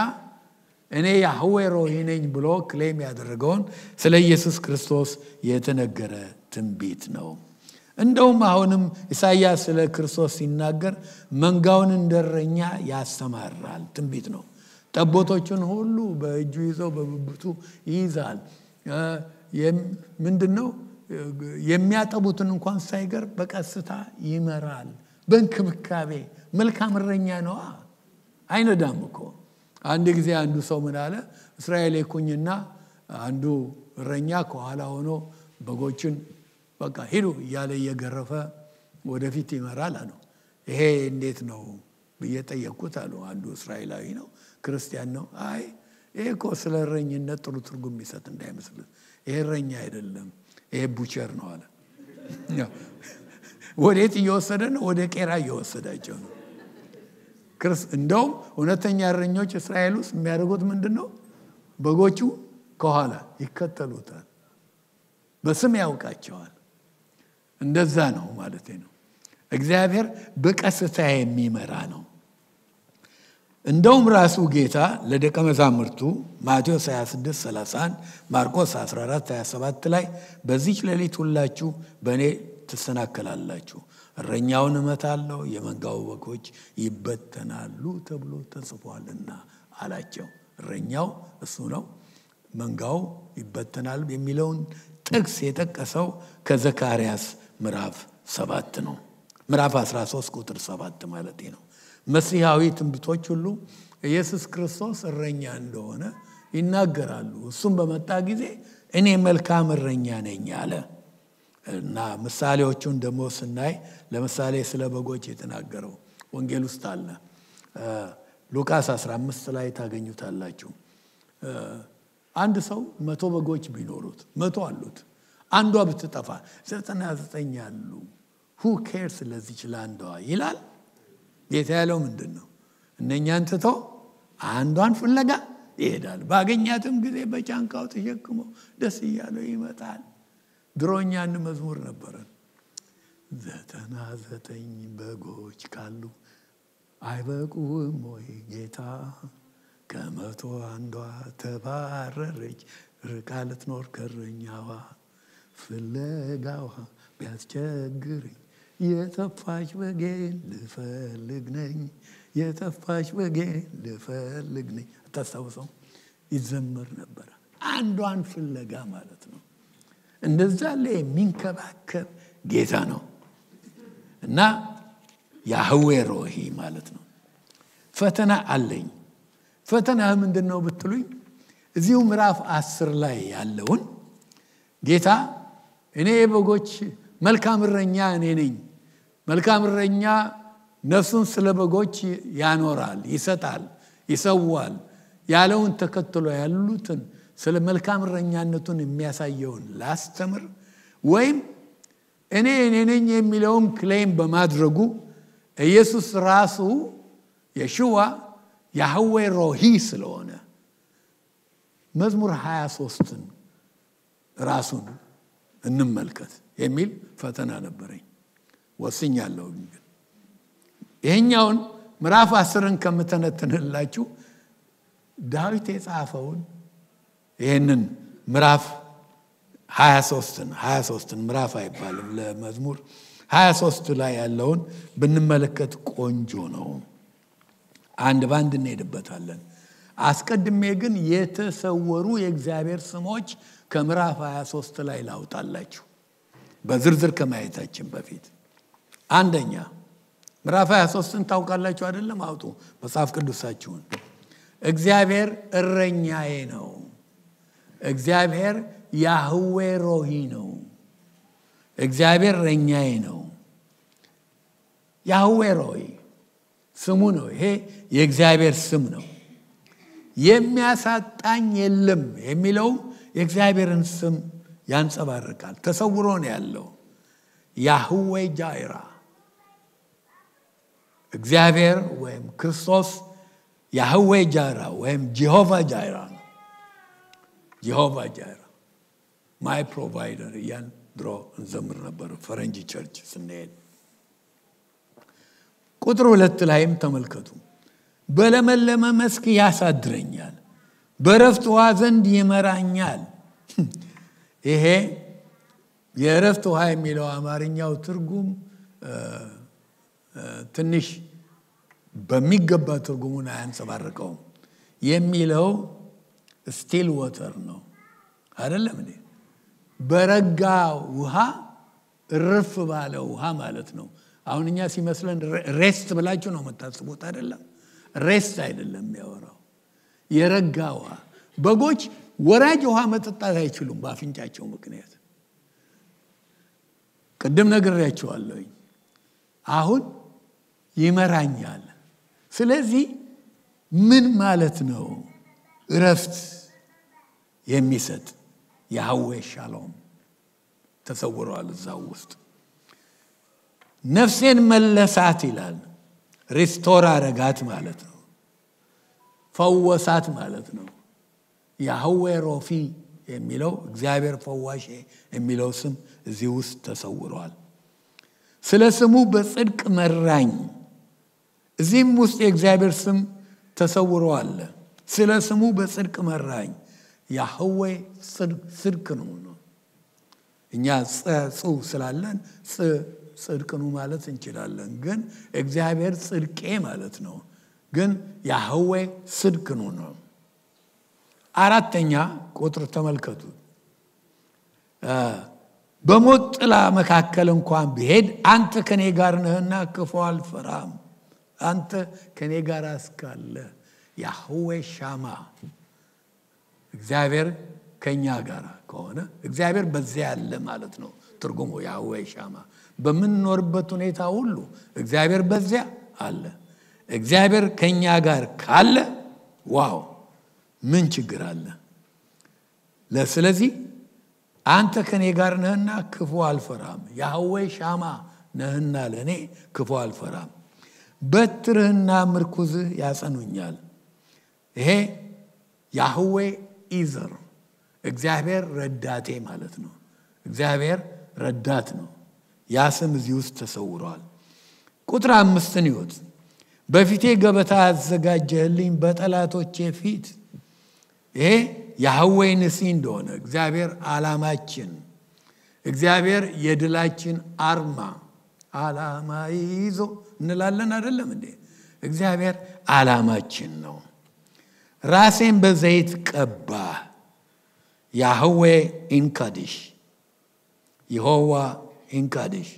እኔ ያህዌ ሮሂ ነኝ ብሎ ክሌም ያደረገውን ስለ ኢየሱስ ክርስቶስ የተነገረ ትንቢት ነው። እንደውም አሁንም ኢሳይያስ ስለ ክርስቶስ ሲናገር መንጋውን እንደ እረኛ ያሰማራል፣ ትንቢት ነው። ጠቦቶቹን ሁሉ በእጁ ይዞ በብብቱ ይይዛል። ምንድን ነው የሚያጠቡትን እንኳን ሳይገር በቀስታ ይመራል፣ በእንክብካቤ መልካም እረኛ ነዋ። አይነዳም እኮ። አንድ ጊዜ አንዱ ሰው ምን አለ፣ እስራኤል የኩኝና አንዱ እረኛ ከኋላ ሆኖ በጎችን በቃ ሂዱ እያለ እየገረፈ ወደፊት ይመራል አሉ። ይሄ እንዴት ነው ብዬ ጠየቅኩት አሉ። አንዱ እስራኤላዊ ነው፣ ክርስቲያን ነው። አይ ይሄ እኮ ስለ እረኝነት ጥሩ ትርጉም የሚሰጥ እንዳይመስል፣ ይሄ እረኛ አይደለም፣ ይሄ ቡቸር ነው አለ። ወዴት እየወሰደ ነው? ወደ ቄራ እየወሰዳቸው ነው። እንደውም እውነተኛ እረኞች እስራኤል ውስጥ የሚያደርጉት ምንድን ነው? በጎቹ ከኋላ ይከተሉታል፣ በስም ያውቃቸዋል። እንደዛ ነው ማለት ነው። እግዚአብሔር በቀስታ የሚመራ ነው። እንደውም ራሱ ጌታ ለደቀ መዛሙርቱ ማቴዎስ 26 31 ማርቆስ 14 27 ላይ በዚች ሌሊት ሁላችሁ በእኔ ትሰናከላላችሁ። እረኛውን እመታለሁ፣ የመንጋው በጎች ይበተናሉ ተብሎ ተጽፏልና አላቸው። እረኛው እሱ ነው፣ መንጋው ይበተናል የሚለውን ጥቅስ የጠቀሰው ከዘካርያስ ምዕራፍ ሰባት ነው። ምዕራፍ 13 ቁጥር ሰባት ማለት ነው። መሲሐዊ ትንቢቶች ሁሉ ኢየሱስ ክርስቶስ እረኛ እንደሆነ ይናገራሉ። እሱም በመጣ ጊዜ እኔ መልካም እረኛ ነኝ አለ እና ምሳሌዎቹን ደግሞ ስናይ ለምሳሌ ስለ በጎች የተናገረው ወንጌል ውስጥ አለ። ሉቃስ 15 ላይ ታገኙታላችሁ። አንድ ሰው መቶ በጎች ቢኖሩት መቶ አሉት፣ አንዷ ብትጠፋ ዘጠና ዘጠኝ አሉ። ሁ ኬርስ ለዚች ለአንዷ ይላል። ጌታ ያለው ምንድን ነው? እነኛን ትቶ አንዷን ፍለጋ ይሄዳል። ባገኛትም ጊዜ በጫንቃው ተሸክሞ ደስ እያለው ይመጣል። ድሮኛ አንድ መዝሙር ነበረን። ዘጠና ዘጠኝ በጎች ካሉ አይበቁም ወይ ጌታ? ከመቶ አንዷ ተባረረች፣ ርቃ ልትኖር ከረኛዋ ፍለጋዋ ቢያስቸግረኝ የጠፋች በጌን ልፈልግ ነኝ የጠፋች በጌን ልፈልግ ነኝ። አታስታውሰው? ይዘመር ነበረ። አንዷን ፍለጋ ማለት ነው። እንደዛ ላይ የሚንከባከብ ጌታ ነው እና ያህዌ ሮሂ ማለት ነው። ፈተና አለኝ። ፈተና ምንድን ነው ብትሉኝ እዚሁ ምዕራፍ አስር ላይ ያለውን ጌታ እኔ የበጎች መልካም እረኛ እኔ ነኝ። መልካም እረኛ ነፍሱን ስለ በጎች ያኖራል፣ ይሰጣል፣ ይሰዋል ያለውን ተከትሎ ያሉትን ስለ መልካም እረኛነቱን የሚያሳየውን ላስተምር ወይም እኔ እኔ ነኝ የሚለውን ክሌም በማድረጉ ኢየሱስ ራሱ የሽዋ ያህዌ ሮሂ ስለሆነ መዝሙር 23ን ራሱን እንመልከት የሚል ፈተና ነበረኝ። ወስኛለሁ። ግን ይሄኛውን ምዕራፍ አስርን ከምተነትንላችሁ ዳዊት የጻፈውን ይህንን ምዕራፍ 23ን 23ን ምዕራፍ አይባልም ለመዝሙር 23 ላይ ያለውን ብንመለከት ቆንጆ ነው። አንድ በአንድ እንሄድበታለን። አስቀድሜ ግን የተሰወሩ የእግዚአብሔር ስሞች ከምዕራፍ 23 ላይ ላውጣላችሁ በዝርዝር ከማየታችን በፊት አንደኛ ምዕራፍ 23ን ታውቃላችሁ አይደለም? አውጡ መጽሐፍ ቅዱሳችሁን። እግዚአብሔር እረኛዬ ነው። እግዚአብሔር ያህዌ ሮሂ ነው። እግዚአብሔር እረኛዬ ነው። ያህዌ ሮሂ ስሙ ነው። ይሄ የእግዚአብሔር ስም ነው። የሚያሳጣኝ የለም የሚለው የእግዚአብሔርን ስም ያንጸባርቃል። ተሰውሮ ነው ያለው። ያህዌ ጃይራ እግዚአብሔር ወይም ክርስቶስ ያህዌ ጃይራ ወይም Jehovah Jireh ነው። Jehovah Jireh my provider እያልን ድሮ እንዘምር ነበር ፈረንጅ church ስንሄድ። ቁጥር ሁለት ላይም ተመልከቱ። በለመለመ መስክ ያሳድረኛል፣ በረፍት ውሃ ዘንድ ይመራኛል። ይሄ የእረፍት ውሃ የሚለው አማርኛው ትርጉም ትንሽ በሚገባ ትርጉሙን አያንጸባርቀውም። የሚለው still water ነው አይደለም እንዴ? በረጋ ውሃ እርፍ ባለ ውሃ ማለት ነው። አሁን እኛ ሲመስለን rest ብላችሁ ነው የምታስቡት አይደለም። rest አይደለም የሚያወራው የረጋ ውሃ። በጎች ወራጅ ውሃ መጠጣት አይችሉም በአፍንጫቸው ምክንያት። ቅድም ነግሬያቸዋለሁኝ። አሁን ይመራኛል። ስለዚህ ምን ማለት ነው? እረፍት የሚሰጥ የሐዌ ሻሎም ተሰውረዋል እዛው ውስጥ። ነፍሴን መለሳት ይላል። restore አረጋት ማለት ነው። ፈወሳት ማለት ነው። ያህዌ ሮፊ የሚለው እግዚአብሔር ፈዋሽ የሚለው ስም እዚህ ውስጥ ተሰውሯል። ስለ ስሙ በጽድቅ መራኝ። እዚህም ውስጥ የእግዚአብሔር ስም ተሰውሯል። ስለ ስሙ በጽድቅ መራኝ። ያህዌ ጽድቅ ነው ነው እኛ ጹ ስላለን ጽድቅኑ ማለት እንችላለን። ግን እግዚአብሔር ጽድቄ ማለት ነው። ግን ያህዌ ጽድቅኑ ነው። አራተኛ ቁጥር ተመልከቱ። በሞት ጥላ መካከል እንኳን ብሄድ አንተ ከኔ ጋር ነህና ክፉ አልፈራም። አንተ ከኔ ጋር እስካለ ያህዌ ሻማ እግዚአብሔር ከኛ ጋር ከሆነ እግዚአብሔር በዚያ ያለ ማለት ነው ትርጉሙ ያህዌ ሻማ። በምንኖርበት ሁኔታ ሁሉ እግዚአብሔር በዚያ አለ። እግዚአብሔር ከኛ ጋር ካለ ዋው ምን ችግር አለ? ስለዚህ አንተ ከኔ ጋር ነህና ክፉ አልፈራም። ያህዌ ሻማ ነህና ለእኔ ክፉ አልፈራም። በትርህና ምርኩዝህ ያጸኑኛል። ይሄ ያህዌ ኢዘር እግዚአብሔር ረዳቴ ማለት ነው። እግዚአብሔር ረዳት ነው። ያ ስም እዚህ ውስጥ ተሰውረዋል። ቁጥር አምስትን ይወት በፊቴ ገበታ አዘጋጀህልኝ በጠላቶቼ ፊት ይሄ ያህዌ ንሲ እንደሆነ እግዚአብሔር ዓላማችን እግዚአብሔር የድላችን አርማ ዓላማ ይዞ እንላለን አይደለም እንዴ? እግዚአብሔር ዓላማችን ነው። ራሴን በዘይት ቀባ ያህዌ ኢንካዲሽ ያህዌ ኢንካዲሽ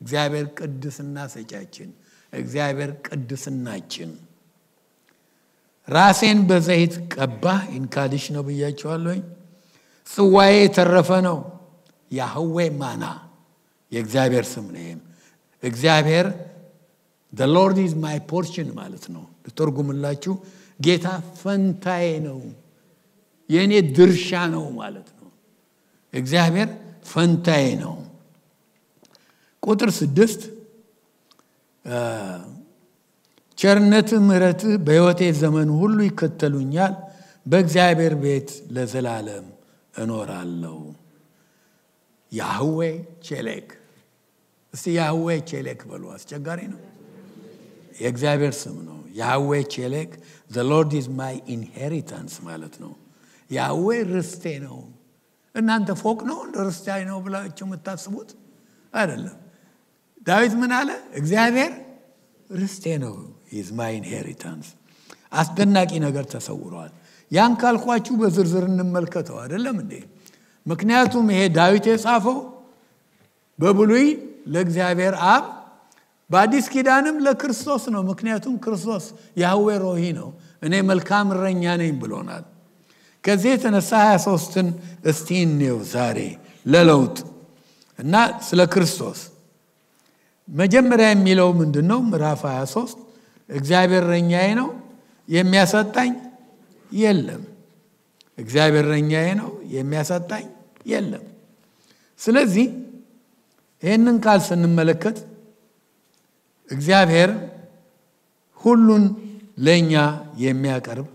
እግዚአብሔር ቅድስና ሰጫችን እግዚአብሔር ቅድስናችን ራሴን በዘይት ቀባ ኢንካዲሽ ነው ብያቸዋለሁኝ። ጽዋዬ የተረፈ ነው። ያህዌ ማና የእግዚአብሔር ስም ነው። ይህም እግዚአብሔር the Lord is my portion ማለት ነው። ልተርጉምላችሁ ጌታ ፈንታዬ ነው፣ የእኔ ድርሻ ነው ማለት ነው። እግዚአብሔር ፈንታዬ ነው። ቁጥር ስድስት ቸርነትህ ምሕረትህ በሕይወቴ ዘመን ሁሉ ይከተሉኛል፣ በእግዚአብሔር ቤት ለዘላለም እኖራለሁ። ያህዌ ቼሌክ እስቲ ያህዌ ቼሌክ በሉ። አስቸጋሪ ነው። የእግዚአብሔር ስም ነው። ያህዌ ቼሌክ the Lord is my inheritance ማለት ነው። ያህዌ ርስቴ ነው። እናንተ ፎቅ ነው እንደ ርስቴ ነው ብላችሁ የምታስቡት አይደለም። ዳዊት ምን አለ? እግዚአብሔር ርስቴ ነው is my inheritance። አስደናቂ ነገር ተሰውረዋል። ያን ካልኳችሁ በዝርዝር እንመልከተው አይደለም እንዴ? ምክንያቱም ይሄ ዳዊት የጻፈው በብሉይ ለእግዚአብሔር አብ በአዲስ ኪዳንም ለክርስቶስ ነው። ምክንያቱም ክርስቶስ ያህዌ ሮሂ ነው። እኔ መልካም እረኛ ነኝ ብሎናል። ከዚህ የተነሳ 23ን እስቲ እንየው ዛሬ ለለውጥ እና ስለ ክርስቶስ መጀመሪያ የሚለው ምንድን ነው? ምዕራፍ 23 እግዚአብሔር እረኛዬ ነው የሚያሳጣኝ የለም። እግዚአብሔር እረኛዬ ነው የሚያሳጣኝ የለም። ስለዚህ ይህንን ቃል ስንመለከት እግዚአብሔር ሁሉን ለእኛ የሚያቀርብ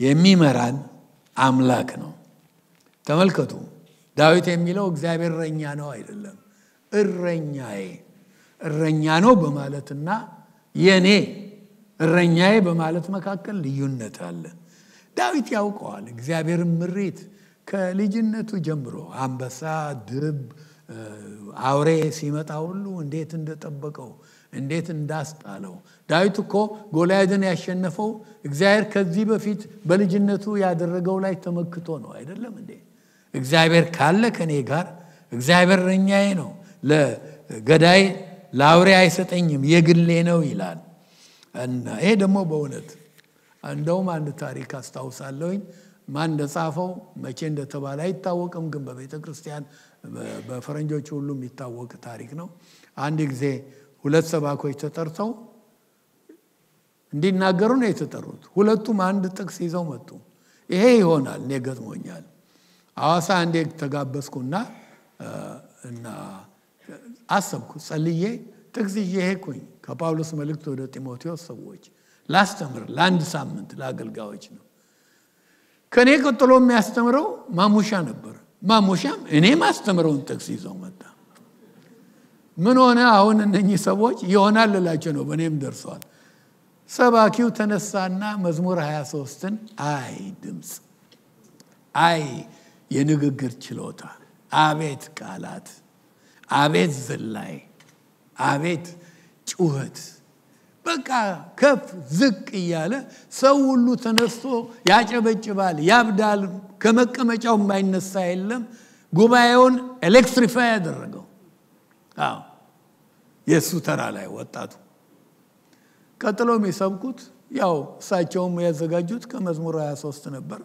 የሚመራን አምላክ ነው። ተመልከቱ፣ ዳዊት የሚለው እግዚአብሔር እረኛ ነው አይደለም፣ እረኛዬ እረኛ ነው በማለትና የኔ እረኛዬ በማለት መካከል ልዩነት አለ። ዳዊት ያውቀዋል እግዚአብሔርን ምሪት ከልጅነቱ ጀምሮ አንበሳ፣ ድብ፣ አውሬ ሲመጣ ሁሉ እንዴት እንደጠበቀው እንዴት እንዳስጣለው። ዳዊት እኮ ጎልያድን ያሸነፈው እግዚአብሔር ከዚህ በፊት በልጅነቱ ያደረገው ላይ ተመክቶ ነው አይደለም እንዴ? እግዚአብሔር ካለ ከኔ ጋር እግዚአብሔር እረኛዬ ነው፣ ለገዳይ ለአውሬ አይሰጠኝም፣ የግሌ ነው ይላል። እና ይሄ ደግሞ በእውነት እንደውም አንድ ታሪክ አስታውሳለሁኝ። ማን እንደጻፈው መቼ እንደተባለ አይታወቅም፣ ግን በቤተ ክርስቲያን በፈረንጆች ሁሉ የሚታወቅ ታሪክ ነው። አንድ ጊዜ ሁለት ሰባኮች ተጠርተው እንዲናገሩ ነው የተጠሩት። ሁለቱም አንድ ጥቅስ ይዘው መጡ። ይሄ ይሆናል እኔ ገጥሞኛል። ሐዋሳ አንዴ ተጋበዝኩና እና አሰብኩ ጸልዬ ጥቅስ ይዤ ከጳውሎስ መልእክት ወደ ጢሞቴዎስ ሰዎች ላስተምር ለአንድ ሳምንት ለአገልጋዮች ነው። ከእኔ ቀጥሎ የሚያስተምረው ማሙሻ ነበር። ማሙሻም እኔ ማስተምረውን ጥቅስ ይዘው መጣ። ምን ሆነ? አሁን እነኚህ ሰዎች ይሆናል ልላቸው ነው፣ በእኔም ደርሰዋል። ሰባኪው ተነሳና መዝሙር 23ን አይ ድምፅ፣ አይ የንግግር ችሎታ፣ አቤት ቃላት፣ አቤት ዝላይ፣ አቤት ጩኸት በቃ ከፍ ዝቅ እያለ ሰው ሁሉ ተነስቶ ያጨበጭባል፣ ያብዳል። ከመቀመጫው የማይነሳ የለም። ጉባኤውን ኤሌክትሪፋይ ያደረገው አዎ የእሱ ተራ ላይ ወጣቱ። ቀጥሎ የሚሰብኩት ያው እሳቸውም ያዘጋጁት ከመዝሙር 23 ነበር።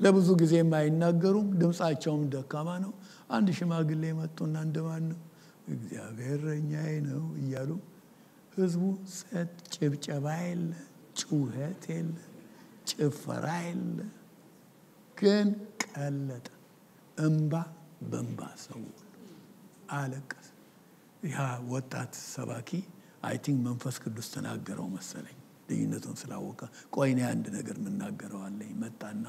ለብዙ ጊዜም አይናገሩም፣ ድምፃቸውም ደካማ ነው። አንድ ሽማግሌ መጡና እንደማን ነው እግዚአብሔር እረኛዬ ነው እያሉ ህዝቡ ጸጥ፣ ጭብጨባ የለ፣ ጩኸት የለ፣ ጭፈራ የለ። ግን ቀለጠ። እምባ በእምባ ሰው አለቀሰ። ያ ወጣት ሰባኪ I think መንፈስ ቅዱስ ተናገረው መሰለኝ ልዩነቱን ስላወቀ፣ ቆይ እኔ አንድ ነገር የምናገረው አለኝ። መጣና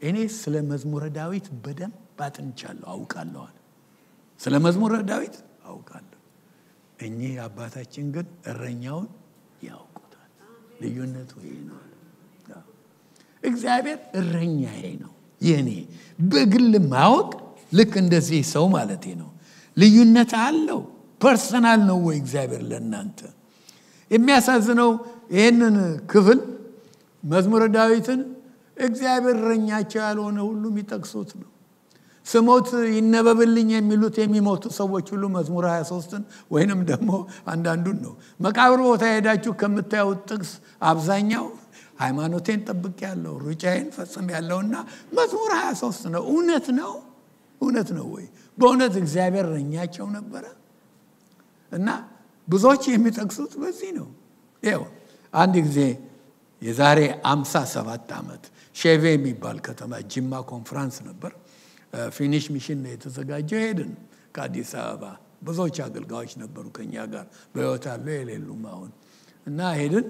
እኔ ስለ መዝሙረ ዳዊት በደንብ አጥንቻለሁ አውቃለሁ። ስለ መዝሙረ ዳዊት አውቃለሁ እኚህ አባታችን ግን እረኛውን ያውቁታል። ልዩነቱ ይሄ ነው። እግዚአብሔር እረኛዬ ነው የኔ በግል ማወቅ ልክ እንደዚህ ሰው ማለቴ ነው። ልዩነት አለው። personal ነው ወይ እግዚአብሔር ለእናንተ? የሚያሳዝነው ይህንን ክፍል መዝሙረ ዳዊትን እግዚአብሔር እረኛቸው ያልሆነ ሁሉ የሚጠቅሱት ነው። ስሞት ይነበብልኝ የሚሉት የሚሞቱ ሰዎች ሁሉ መዝሙር 23ን ወይንም ደግሞ አንዳንዱን ነው። መቃብር ቦታ ሄዳችሁ ከምታዩት ጥቅስ አብዛኛው ሃይማኖቴን ጠብቅ ያለው ሩጫዬን ፈጽም ያለውና መዝሙር 23 ነው። እውነት ነው እውነት ነው ወይ? በእውነት እግዚአብሔር እረኛቸው ነበረ? እና ብዙዎች የሚጠቅሱት በዚህ ነው። ይኸው አንድ ጊዜ የዛሬ አምሳ ሰባት ዓመት ሼቬ የሚባል ከተማ ጅማ ኮንፍራንስ ነበር። Finnish Mission ነው የተዘጋጀው። ሄድን። ከአዲስ አበባ ብዙዎች አገልጋዮች ነበሩ ከኛ ጋር። በሕይወት ያሉ የሌሉም አሁን። እና ሄድን።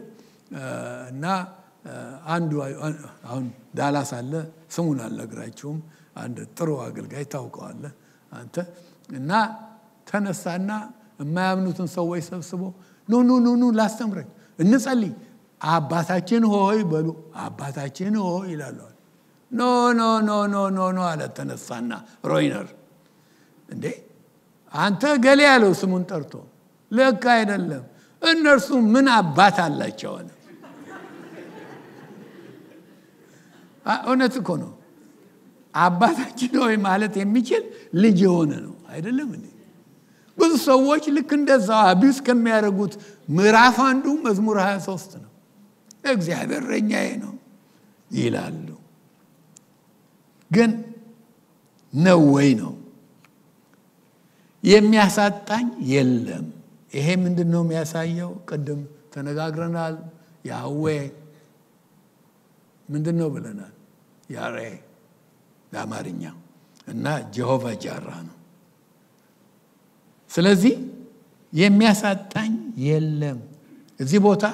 እና አንዱ አሁን ዳላስ አለ። ስሙን አልነግራችሁም። አንድ ጥሩ አገልጋይ ታውቀዋለህ አንተ። እና ተነሳና የማያምኑትን ሰዎች ሰብስቦ ኑ ኑ ኑ ኑ ላስተምራችሁ እንጸልይ። አባታችን ሆይ በሉ አባታችን ሆይ ይላለዋል ኖ ኖ ኖ ኖ ኖ ኖ አለ ተነሳና ሮይነር። እንዴ? አንተ ገሌ ያለው ስሙን ጠርቶ። ልክ አይደለም። እነርሱ ምን አባት አላቸው አለ። እውነት እኮ ነው። አባታችን ሆይ ማለት የሚችል ልጅ የሆነ ነው። አይደለም እንዴ? ብዙ ሰዎች ልክ እንደዛው አቢውስ ከሚያደርጉት ምዕራፍ አንዱ መዝሙር 23 ነው። እግዚአብሔር እረኛዬ ነው ይላሉ ግን ነው ወይ ነው? የሚያሳጣኝ የለም። ይሄ ምንድን ነው የሚያሳየው? ቅድም ተነጋግረናል። ያዌ ምንድን ነው ብለናል? ያሬ ለአማርኛ እና ጀሆቫ ጃራ ነው። ስለዚህ የሚያሳጣኝ የለም። እዚህ ቦታ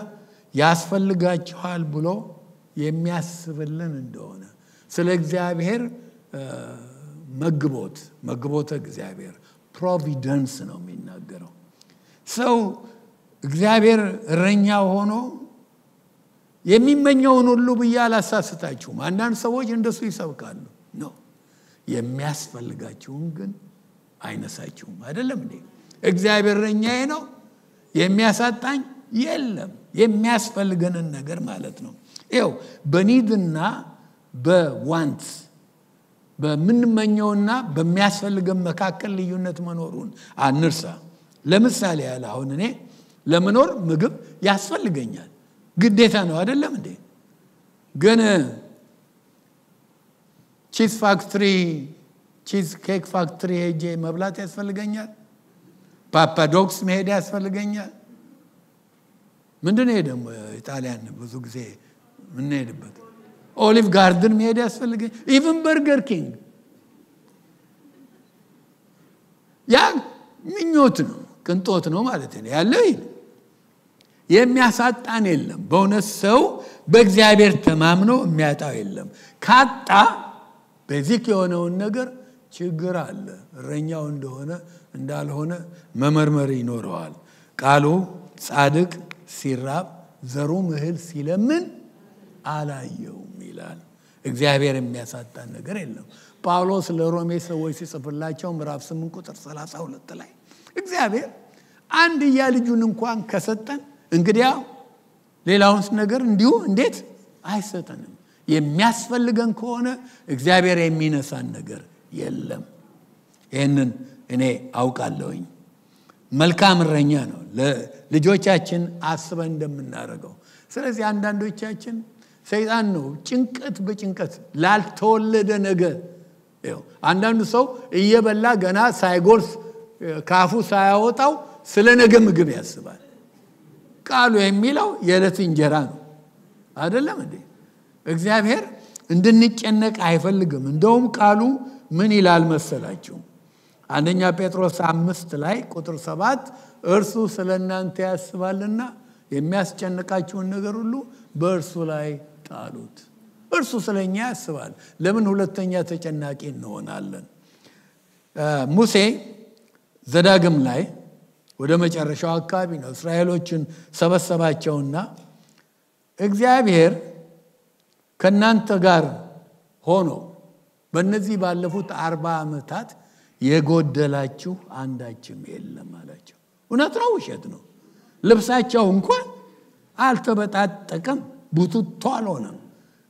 ያስፈልጋችኋል ብሎ የሚያስብልን እንደሆነ ስለ እግዚአብሔር መግቦት መግቦተ እግዚአብሔር ፕሮቪደንስ ነው የሚናገረው። ሰው እግዚአብሔር እረኛ ሆኖ የሚመኘውን ሁሉ ብዬ አላሳስታችሁም። አንዳንድ ሰዎች እንደሱ ይሰብካሉ። ነው የሚያስፈልጋችሁን ግን አይነሳችሁም። አይደለም እንዴ? እግዚአብሔር እረኛዬ ነው የሚያሳጣኝ የለም። የሚያስፈልገንን ነገር ማለት ነው። ይው በኒድና በዋንት በምንመኘውና በሚያስፈልገን መካከል ልዩነት መኖሩን አንርሳ። ለምሳሌ ያለ አሁን እኔ ለመኖር ምግብ ያስፈልገኛል። ግዴታ ነው አይደለም እንዴ? ግን Cheese Factory Cheesecake Factory ሄጄ መብላት ያስፈልገኛል? Pappadeaux መሄድ ያስፈልገኛል? ምንድን ይሄ ደግሞ ኢጣሊያን ብዙ ጊዜ የምንሄድበት Olive Garden መሄድ ያስፈልገኝ። even Burger King። ያ ምኞት ነው ቅንጦት ነው ማለት ነው። ያለው የሚያሳጣን የለም። በእውነት ሰው በእግዚአብሔር ተማምኖ የሚያጣው የለም። ካጣ ቤዚክ የሆነውን ነገር ችግር አለ። እረኛው እንደሆነ እንዳልሆነ መመርመር ይኖረዋል። ቃሉ ጻድቅ ሲራብ ዘሩም እህል ሲለምን አላየውም ይላል እግዚአብሔር የሚያሳጣን ነገር የለም። ጳውሎስ ለሮሜ ሰዎች ሲጽፍላቸው ምዕራፍ 8 ቁጥር 32 ላይ እግዚአብሔር አንድያ ልጁን እንኳን ከሰጠን እንግዲያ ሌላውን ነገር እንዲሁ እንዴት አይሰጠንም? የሚያስፈልገን ከሆነ እግዚአብሔር የሚነሳን ነገር የለም። ይህንን እኔ አውቃለሁኝ። መልካም እረኛ ነው ለልጆቻችን አስበን እንደምናደርገው። ስለዚህ አንዳንዶቻችን ሰይጣን ነው ጭንቀት በጭንቀት ላልተወለደ ነገር አንዳንዱ ሰው እየበላ ገና ሳይጎርስ ካፉ ሳያወጣው ስለ ነገ ምግብ ያስባል። ቃሉ የሚለው የዕለት እንጀራ ነው አይደለም እንዴ? እግዚአብሔር እንድንጨነቅ አይፈልግም። እንደውም ቃሉ ምን ይላል መሰላችሁ? አንደኛ ጴጥሮስ አምስት ላይ ቁጥር ሰባት እርሱ ስለ እናንተ ያስባልና የሚያስጨንቃችሁን ነገር ሁሉ በእርሱ ላይ ጣሉት። እርሱ ስለ እኛ ያስባል። ለምን ሁለተኛ ተጨናቂ እንሆናለን? ሙሴ ዘዳግም ላይ ወደ መጨረሻው አካባቢ ነው እስራኤሎችን ሰበሰባቸውና እግዚአብሔር ከእናንተ ጋር ሆኖ በእነዚህ ባለፉት አርባ ዓመታት የጎደላችሁ አንዳችም የለም አላቸው። እውነት ነው? ውሸት ነው? ልብሳቸው እንኳን አልተበጣጠቀም፣ ቡትቶ አልሆነም።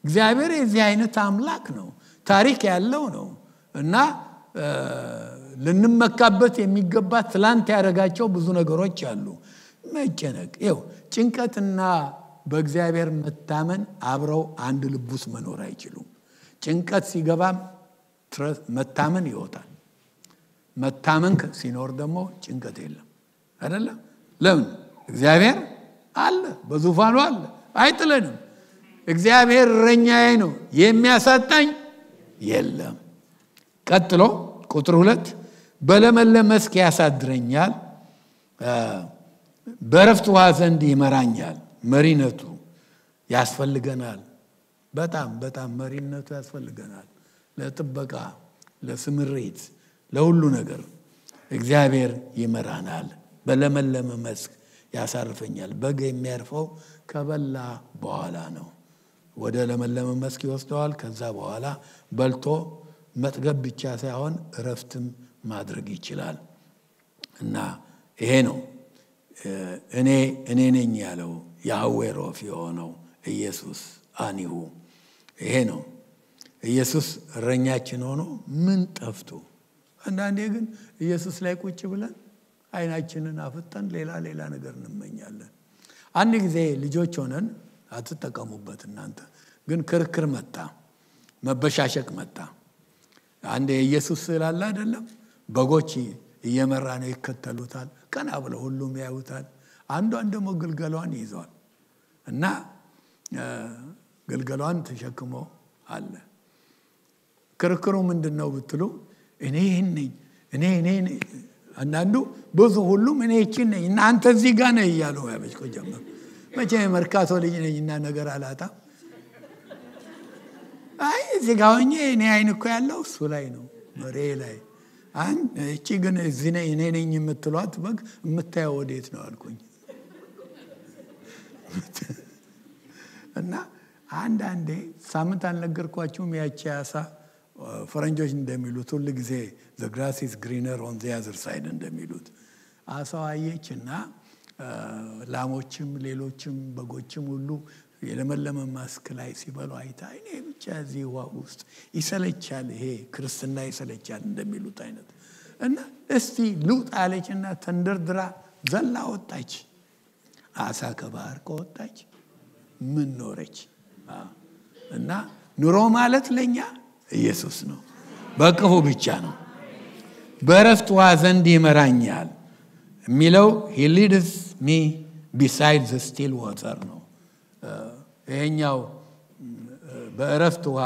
እግዚአብሔር የዚህ አይነት አምላክ ነው፣ ታሪክ ያለው ነው እና ልንመካበት የሚገባ ትላንት ያደረጋቸው ብዙ ነገሮች አሉ። መጨነቅ ይው ጭንቀትና በእግዚአብሔር መታመን አብረው አንድ ውስጥ መኖር አይችሉም። ጭንቀት ሲገባም መታመን ይወጣል። መታመን ሲኖር ደግሞ ጭንቀት የለም። አይደለም? ለምን? እግዚአብሔር አለ፣ በዙፋኑ አለ፣ አይጥለንም። እግዚአብሔር እረኛዬ ነው፣ የሚያሳጣኝ የለም። ቀጥሎ ቁጥር ሁለት በለመለም መስክ ያሳድረኛል፣ በረፍት ውሃ ዘንድ ይመራኛል። መሪነቱ ያስፈልገናል። በጣም በጣም መሪነቱ ያስፈልገናል። ለጥበቃ፣ ለስምሪት፣ ለሁሉ ነገር እግዚአብሔር ይመራናል። በለመለመ መስክ ያሳርፈኛል። በግ የሚያርፈው ከበላ በኋላ ነው። ወደ ለመለመ መስክ ይወስደዋል። ከዛ በኋላ በልቶ መጥገብ ብቻ ሳይሆን እረፍትም ማድረግ ይችላል። እና ይሄ ነው። እኔ እኔ ነኝ ያለው ያህዌ የሆነው ኢየሱስ አኒሁ። ይሄ ነው። ኢየሱስ እረኛችን ሆኖ ምን ጠፍቶ? አንዳንዴ ግን ኢየሱስ ላይ ቁጭ ብለን አይናችንን አፍጠን ሌላ ሌላ ነገር እንመኛለን አንድ ጊዜ ልጆች ሆነን አትጠቀሙበት እናንተ። ግን ክርክር መጣ መበሻሸቅ መጣ። አንድ የኢየሱስ ስዕል አለ አይደለም በጎች እየመራ ነው ይከተሉታል ቀና ብለው ሁሉም ያዩታል። አንዷን ደግሞ ግልገሏን ይዘዋል እና ግልገሏን ተሸክሞ አለ። ክርክሩ ምንድን ነው ብትሉ እኔ ይህን እኔ እኔ አንዳንዱ ብዙ ሁሉም እኔ ይችን ነኝ እና አንተ እዚህ ጋ ነህ እያሉ ያበጭቆ ጀመሩ መቼ መርካቶ ልጅ ነኝ እና ነገር አላጣም። አይ እዚህ ጋ ሆኜ እኔ አይን እኮ ያለው እሱ ላይ ነው መሬ ላይ። እቺ ግን እዚህ ነኝ እኔ ነኝ የምትሏት በግ የምታየው ወዴት ነው አልኩኝ። እና አንዳንዴ ሳምንት አልነገርኳችሁም ያቺ አሳ ፈረንጆች እንደሚሉት ሁል ጊዜ the grass is greener on the other side እንደሚሉት አሳው አየች እና ላሞችም ሌሎችም በጎችም ሁሉ የለመለመ መስክ ላይ ሲበሉ አይታ እኔ ብቻ እዚህ ውሃ ውስጥ ይሰለቻል፣ ይሄ ክርስትና ይሰለቻል እንደሚሉት አይነት እና እስቲ ልውጥ አለች እና ተንደርድራ ዘላ ወጣች። አሳ ከባህር ከወጣች ምን ኖረች? እና ኑሮ ማለት ለእኛ ኢየሱስ ነው፣ በእቅፉ ብቻ ነው። በእረፍት ውሃ ዘንድ ይመራኛል የሚለው he leads me beside the still water ነው። ይሄኛው በእረፍት ውሃ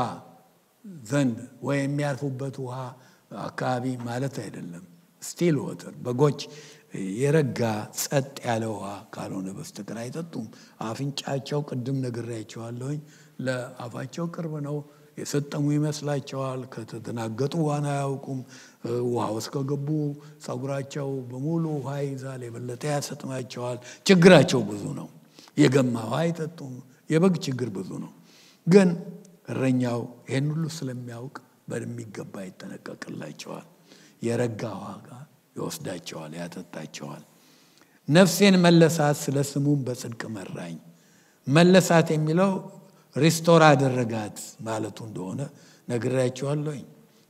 ዘንድ ወይ የሚያርፉበት ውሃ አካባቢ ማለት አይደለም። still water በጎች የረጋ ጸጥ ያለ ውሃ ካልሆነ በስተቀር አይጠጡም። አፍንጫቸው ቅድም ነግሬያቸዋለሁኝ፣ ለአፋቸው ቅርብ ነው። የሰጠሙ ይመስላቸዋል። ከተደናገጡ ውሃን አያውቁም። ውሃ ውስጥ ከገቡ ጸጉራቸው በሙሉ ውሃ ይዛል፣ የበለጠ ያሰጥማቸዋል። ችግራቸው ብዙ ነው። የገማ ውሃ አይጠጡም። የበግ ችግር ብዙ ነው። ግን እረኛው ይህን ሁሉ ስለሚያውቅ በሚገባ ይጠነቀቅላቸዋል። የረጋ ውሃ ጋ ይወስዳቸዋል፣ ያጠጣቸዋል። ነፍሴን መለሳት፣ ስለ ስሙም በጽድቅ መራኝ። መለሳት የሚለው restore አደረጋት ማለቱ እንደሆነ ነግሬያቸዋለሁኝ።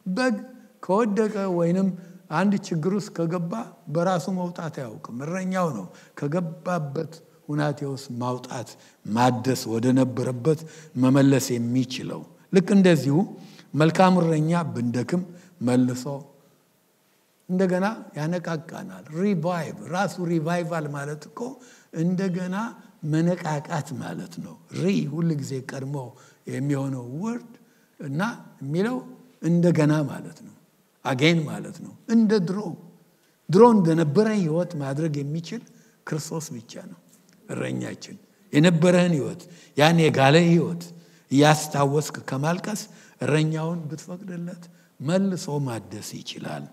በግ ከወደቀ ወይንም አንድ ችግር ውስጥ ከገባ በራሱ መውጣት አያውቅም። እረኛው ነው ከገባበት ሁናቴ ውስጥ ማውጣት፣ ማደስ፣ ወደ ነበረበት መመለስ የሚችለው። ልክ እንደዚሁ መልካም እረኛ ብንደክም መልሶ እንደገና ያነቃቃናል። revive ራሱ revival ማለት እኮ እንደገና መነቃቃት ማለት ነው። re ሁል ጊዜ ቀድሞ የሚሆነው word እና የሚለው እንደገና ማለት ነው። አጌን ማለት ነው። እንደ ድሮ ድሮ እንደነበረ ህይወት ማድረግ የሚችል ክርስቶስ ብቻ ነው እረኛችን። የነበረህን ህይወት ያን የጋለ ህይወት እያስታወስክ ከማልቀስ እረኛውን ብትፈቅድለት መልሶ ማደስ ይችላል።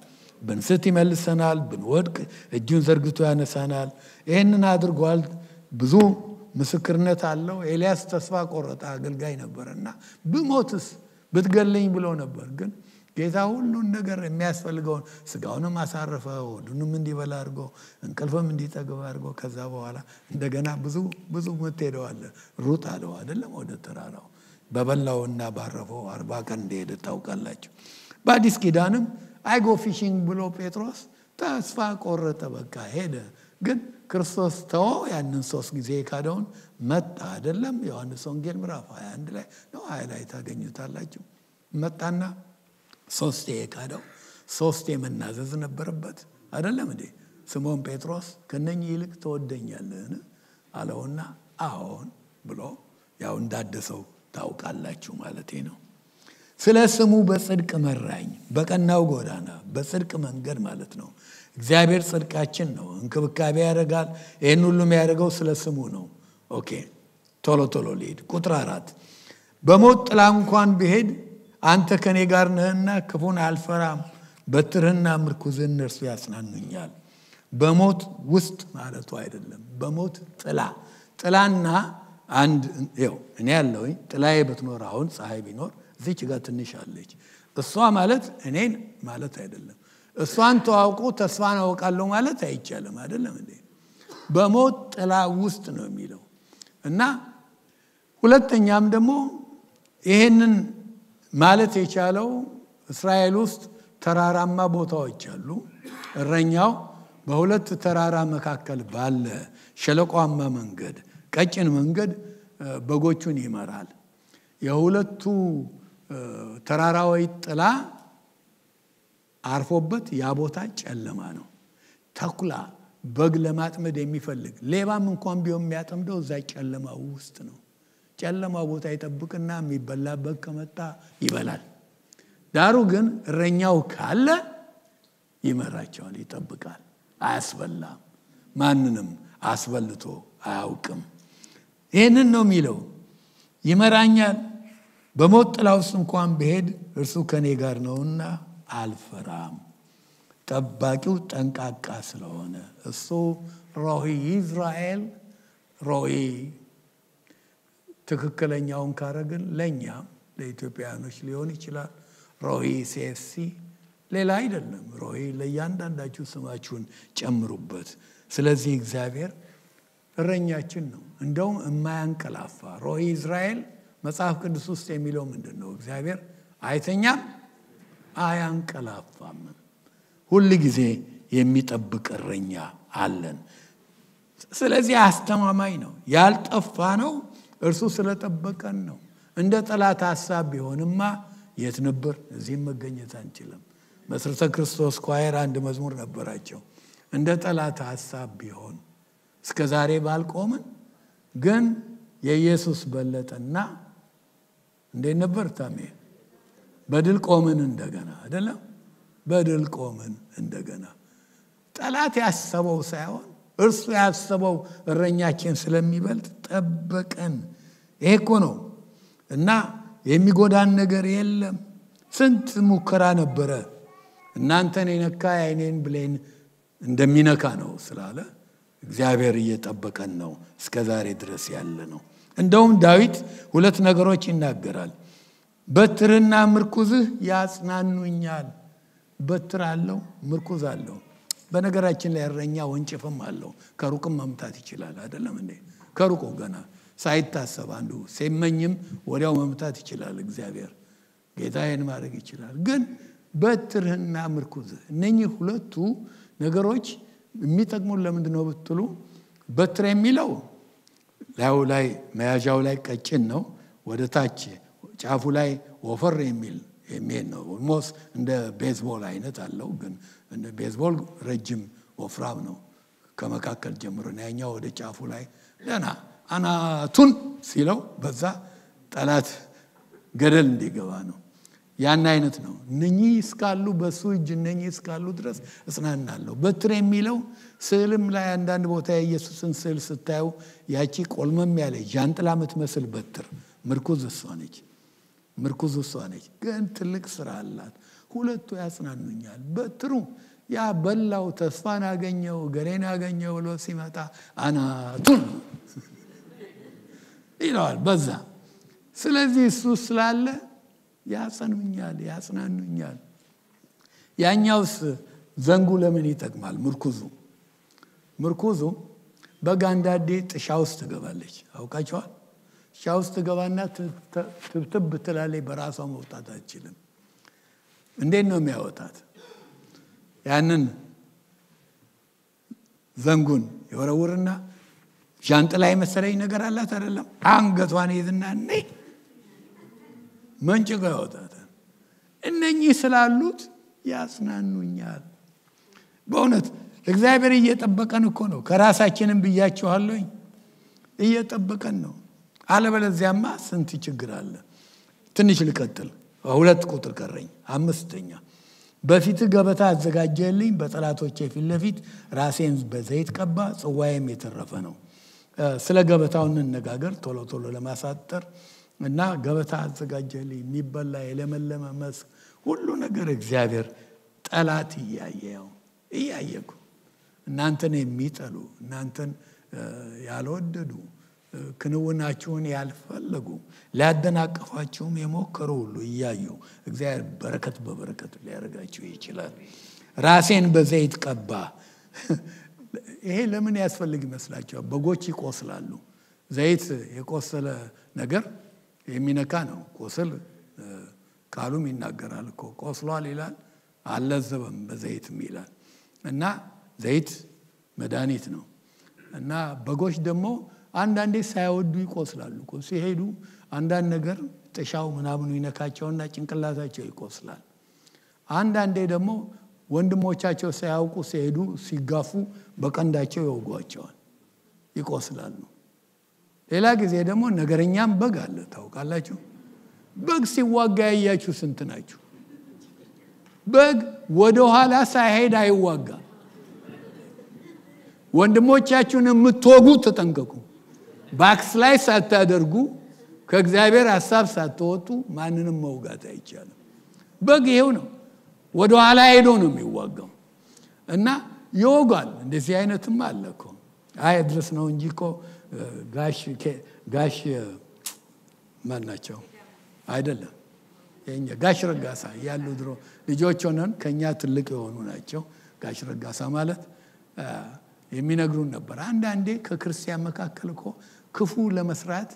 ብንስት ይመልሰናል፣ ብንወድቅ እጁን ዘርግቶ ያነሳናል። ይህንን አድርጓል። ብዙ ምስክርነት አለው። ኤልያስ ተስፋ ቆረጠ፣ አገልጋይ ነበር እና ብሞትስ ብትገለኝ ብሎ ነበር። ግን ጌታ ሁሉን ነገር የሚያስፈልገውን ስጋውንም አሳረፈ፣ ሆዱንም እንዲበላ አድርጎ እንቅልፍም እንዲጠግብ አድርጎ ከዛ በኋላ እንደገና ብዙ ብዙ ምትሄደው አለ ሩጥ አለው አይደለም ወደ ተራራው በበላውና ባረፈው አርባ ቀን እንደሄደ ታውቃላችሁ። በአዲስ ኪዳንም I go fishing ብሎ ጴጥሮስ ተስፋ ቆረጠ፣ በቃ ሄደ። ግን ክርስቶስ ተወ። ያንን ሶስት ጊዜ የካደውን መጣ አይደለም። ዮሐንስ ወንጌል ምዕራፍ 21 ላይ ነው ሀያ ላይ ታገኙታላችሁ። መጣና ሶስቴ የካደው ሶስቴ መናዘዝ ነበረበት አይደለም እንዴ? ስሞን ጴጥሮስ ከነኚህ ይልቅ ትወደኛለህን አለውና አዎን ብሎ ያው እንዳደሰው ታውቃላችሁ ማለቴ ነው። ስለ ስሙ በጽድቅ መራኝ፣ በቀናው ጎዳና በጽድቅ መንገድ ማለት ነው። እግዚአብሔር ጽድቃችን ነው፣ እንክብካቤ ያደርጋል። ይህን ሁሉ የሚያደርገው ስለ ስሙ ነው። okay ቶሎ ቶሎ ልሂድ። ቁጥር አራት በሞት ጥላ እንኳን ብሄድ አንተ ከኔ ጋር ነህና ክፉን አልፈራም፣ በትርህና ምርኩዝህ እነርሱ ያጽናኑኛል። በሞት ውስጥ ማለቱ አይደለም፣ በሞት ጥላ ጥላና አንድ ው እኔ ያለውኝ ጥላዬ ብትኖር አሁን ፀሐይ ቢኖር እዚች ጋር ትንሽ አለች። እሷ ማለት እኔን ማለት አይደለም። እሷን ተዋውቆ ተስፋን አውቃለሁ ማለት አይቻልም። አይደለም እንዴ? በሞት ጥላ ውስጥ ነው የሚለው እና ሁለተኛም ደግሞ ይሄንን ማለት የቻለው እስራኤል ውስጥ ተራራማ ቦታዎች አሉ። እረኛው በሁለት ተራራ መካከል ባለ ሸለቋማ መንገድ ቀጭን መንገድ በጎቹን ይመራል። የሁለቱ ተራራዊ ጥላ አርፎበት ያ ቦታ ጨለማ ነው። ተኩላ በግ ለማጥመድ የሚፈልግ ሌባም እንኳን ቢሆን የሚያጠምደው እዛ ጨለማ ውስጥ ነው። ጨለማ ቦታ ይጠብቅና የሚበላ በግ ከመጣ ይበላል። ዳሩ ግን እረኛው ካለ ይመራቸዋል፣ ይጠብቃል፣ አያስበላም። ማንንም አስበልቶ አያውቅም። ይህንን ነው የሚለው። ይመራኛል፣ በሞት ጥላ ውስጥ እንኳን ብሄድ እርሱ ከእኔ ጋር ነውና አልፈራም። ጠባቂው ጠንቃቃ ስለሆነ እሱ ሮሂ ይዝራኤል ሮሂ ትክክለኛውን ካረግን ለእኛም ለኢትዮጵያውያኖች ሊሆን ይችላል። ሮሂ ሴፍሲ ሌላ አይደለም። ሮሂ ለእያንዳንዳችሁ ስማችሁን ጨምሩበት። ስለዚህ እግዚአብሔር እረኛችን ነው። እንደውም የማያንቀላፋ ሮሂ እስራኤል መጽሐፍ ቅዱስ ውስጥ የሚለው ምንድን ነው? እግዚአብሔር አይተኛም አያንቀላፋም። ሁል ጊዜ የሚጠብቅ እረኛ አለን። ስለዚህ አስተማማኝ ነው። ያልጠፋ ነው። እርሱ ስለጠበቀን ነው። እንደ ጠላት ሀሳብ ቢሆንማ የት ነበር? እዚህም መገኘት አንችልም። መሰረተ ክርስቶስ ኳየር አንድ መዝሙር ነበራቸው። እንደ ጠላት ሀሳብ ቢሆን እስከ ዛሬ ባልቆምን፣ ግን የኢየሱስ በለጠና እንዴት ነበር ታሜ? በድል ቆምን እንደገና አይደለም። በድል ቆምን እንደገና። ጠላት ያሰበው ሳይሆን እርሱ ያሰበው እረኛችን ስለሚበልጥ ጠበቀን። ይሄ እኮ ነው እና የሚጎዳን ነገር የለም። ስንት ሙከራ ነበረ። እናንተን የነካ የዓይኔን ብሌን እንደሚነካ ነው ስላለ እግዚአብሔር እየጠበቀን ነው እስከ ዛሬ ድረስ ያለ ነው። እንደውም ዳዊት ሁለት ነገሮች ይናገራል። በትርና ምርኩዝህ ያጽናኑኛል። በትር አለው፣ ምርኩዝ አለው። በነገራችን ላይ እረኛ ወንጭፍም አለው። ከሩቅም መምታት ይችላል። አይደለም እንዴ? ከሩቁ ገና ሳይታሰብ አንዱ ሲመኝም ወዲያው መምታት ይችላል። እግዚአብሔር ጌታ ይህን ማድረግ ይችላል። ግን በትርህና ምርኩዝህ እነኚህ ሁለቱ ነገሮች የሚጠቅሙን ለምንድን ነው ብትሉ በትር የሚለው ላዩ ላይ መያዣው ላይ ቀጭን ነው፣ ወደ ታች ጫፉ ላይ ወፈር የሚል የሚል ነው። almost እንደ baseball አይነት አለው፣ ግን እንደ baseball ረጅም ወፍራም ነው ከመካከል ጀምሮ ያኛው ወደ ጫፉ ላይ ደህና አናቱን ሲለው በዛ ጠላት ገደል እንዲገባ ነው። ያን አይነት ነው። እነኚህ እስካሉ በሱ እጅ እነኚህ እስካሉ ድረስ እጽናናለሁ። በትር የሚለው ስዕልም ላይ አንዳንድ ቦታ የኢየሱስን ስዕል ስታዩ ያቺ ቆልመም ያለ ዣንጥላ የምትመስል በትር ምርኩዝ እሷ ነች። ምርኩዝ እሷ ነች። ግን ትልቅ ስራ አላት። ሁለቱ ያጽናኑኛል። በትሩ ያ በላው ተስፋን አገኘው ገሌን አገኘው ብሎ ሲመጣ አናቱን ይለዋል በዛ። ስለዚህ እሱ ስላለ ያጸኑኛል፣ ያጽናኑኛል። ያኛውስ ዘንጉ ለምን ይጠቅማል? ምርኩዙ ምርኩዙ በግ አንዳንዴ ጥሻ ውስጥ ትገባለች። አውቃቸዋል። ጥሻ ውስጥ ትገባና ትብትብ ትላለች። በራሷ መውጣት አትችልም። እንዴት ነው የሚያወጣት? ያንን ዘንጉን የወረውርና ዣንጥላ የመሰለኝ ነገር አላት አይደለም? አንገቷን ይዝና ነይ መንጭቆ ያወጣታል። እነኚህ ስላሉት ያጽናኑኛል። በእውነት እግዚአብሔር እየጠበቀን እኮ ነው። ከራሳችንም ብያችኋለኝ፣ እየጠበቀን ነው። አለበለዚያማ ስንት ችግር አለ። ትንሽ ልቀጥል። ሁለት ቁጥር ቀረኝ። አምስተኛ በፊት ገበታ አዘጋጀልኝ፣ በጠላቶቼ ፊት ለፊት ራሴን በዘይት ቀባ፣ ጽዋዬም የተረፈ ነው። ስለ ገበታው እንነጋገር ቶሎ ቶሎ ለማሳጠር እና ገበታ አዘጋጀልኝ፣ የሚበላ የለመለመ መስክ ሁሉ ነገር እግዚአብሔር ጠላት እያየው እያየኩ እናንተን የሚጠሉ እናንተን ያልወደዱ ክንውናችሁን ያልፈለጉ ሊያደናቀፋችሁም የሞከሩ ሁሉ እያዩ እግዚአብሔር በረከት በበረከት ሊያደርጋችሁ ይችላል። ራሴን በዘይት ቀባ። ይሄ ለምን ያስፈልግ ይመስላችኋል? በጎች ይቆስላሉ። ዘይት የቆሰለ ነገር የሚነካ ነው። ቁስል ቃሉም ይናገራል እኮ ቆስሏል ይላል፣ አልለዘበም በዘይትም ይላል እና ዘይት መድኃኒት ነው እና በጎች ደግሞ አንዳንዴ ሳይወዱ ይቆስላሉ ሲሄዱ አንዳንድ ነገር ጥሻው ምናምኑ ይነካቸውና ጭንቅላታቸው ይቆስላል። አንዳንዴ ደግሞ ወንድሞቻቸው ሳያውቁ ሲሄዱ ሲጋፉ በቀንዳቸው ይወጓቸዋል፣ ይቆስላሉ። ሌላ ጊዜ ደግሞ ነገረኛም በግ አለ ታውቃላችሁ። በግ ሲዋጋ ያያችሁ ስንት ናችሁ? በግ ወደ ኋላ ሳይሄድ አይዋጋ። ወንድሞቻችሁን የምትወጉ ተጠንቀቁ። ባክስ ላይ ሳታደርጉ ከእግዚአብሔር ሀሳብ ሳትወጡ ማንንም መውጋት አይቻልም። በግ ይሄው ነው፣ ወደ ኋላ ሄዶ ነው የሚዋጋው እና ይወጓል። እንደዚህ አይነትም አለ እኮ አይ ድረስ ነው እንጂ እኮ ጋሽ ማን ናቸው አይደለም ጋሽ ረጋሳ ያሉ ድሮ ልጆች ሆነን ከኛ ትልቅ የሆኑ ናቸው። ጋሽ ረጋሳ ማለት የሚነግሩን ነበር። አንዳንዴ ከክርስቲያን መካከል እኮ ክፉ ለመስራት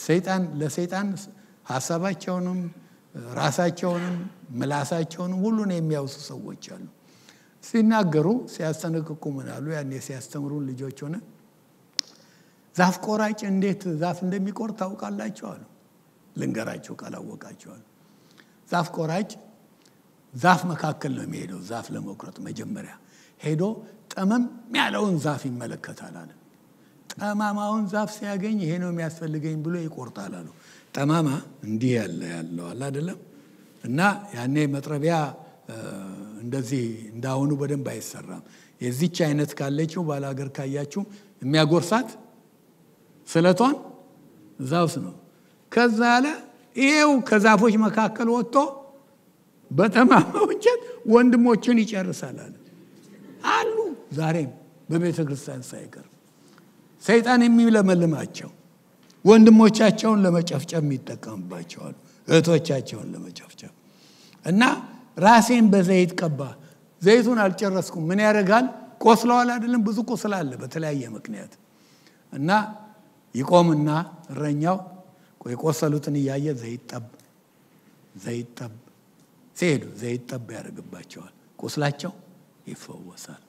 ሰይጣን ለሰይጣን ሀሳባቸውንም ራሳቸውንም ምላሳቸውንም ሁሉን የሚያውሱ ሰዎች አሉ። ሲናገሩ ሲያስጠነቅቁ ምን አሉ? ያኔ ሲያስተምሩን ልጆች ሆነ ዛፍ ቆራጭ እንዴት ዛፍ እንደሚቆርጥ ታውቃላችሁ አሉ። ካላወቃቸዋል። ዛፍ ቆራጭ ዛፍ መካከል ነው የሚሄደው። ዛፍ ለመቁረጥ መጀመሪያ ሄዶ ጠመም ያለውን ዛፍ ይመለከታል አለ። ጠማማውን ዛፍ ሲያገኝ ይሄ ነው የሚያስፈልገኝ ብሎ ይቆርጣል አሉ። ጠማማ እንዲህ ያለ ያለዋል አይደለም። እና ያኔ መጥረቢያ እንደዚህ እንዳሁኑ በደንብ አይሰራም። የዚች አይነት ካለችው ባላገር ካያችሁ የሚያጎርሳት ስለቷን ውስጥ ነው። ከዛ አለ ይሄው ከዛፎች መካከል ወጥቶ በጠማማው እንጨት ወንድሞችን ይጨርሳል አለ አሉ። ዛሬም በቤተ ክርስቲያን ሳይቀር ሰይጣን የሚለመልማቸው ወንድሞቻቸውን ለመጨፍጨፍ የሚጠቀምባቸዋሉ። እህቶቻቸውን ለመጨፍጨፍ እና ራሴን በዘይት ቀባ። ዘይቱን አልጨረስኩም። ምን ያደርጋል? ቆስለዋል አይደለም? ብዙ ቁስል አለ በተለያየ ምክንያት እና ይቆምና እረኛው የቆሰሉትን እያየ ዘይት ጠብ ዘይት ጠብ ሲሄዱ ዘይት ጠብ ያደርግባቸዋል። ቁስላቸው ይፈወሳል።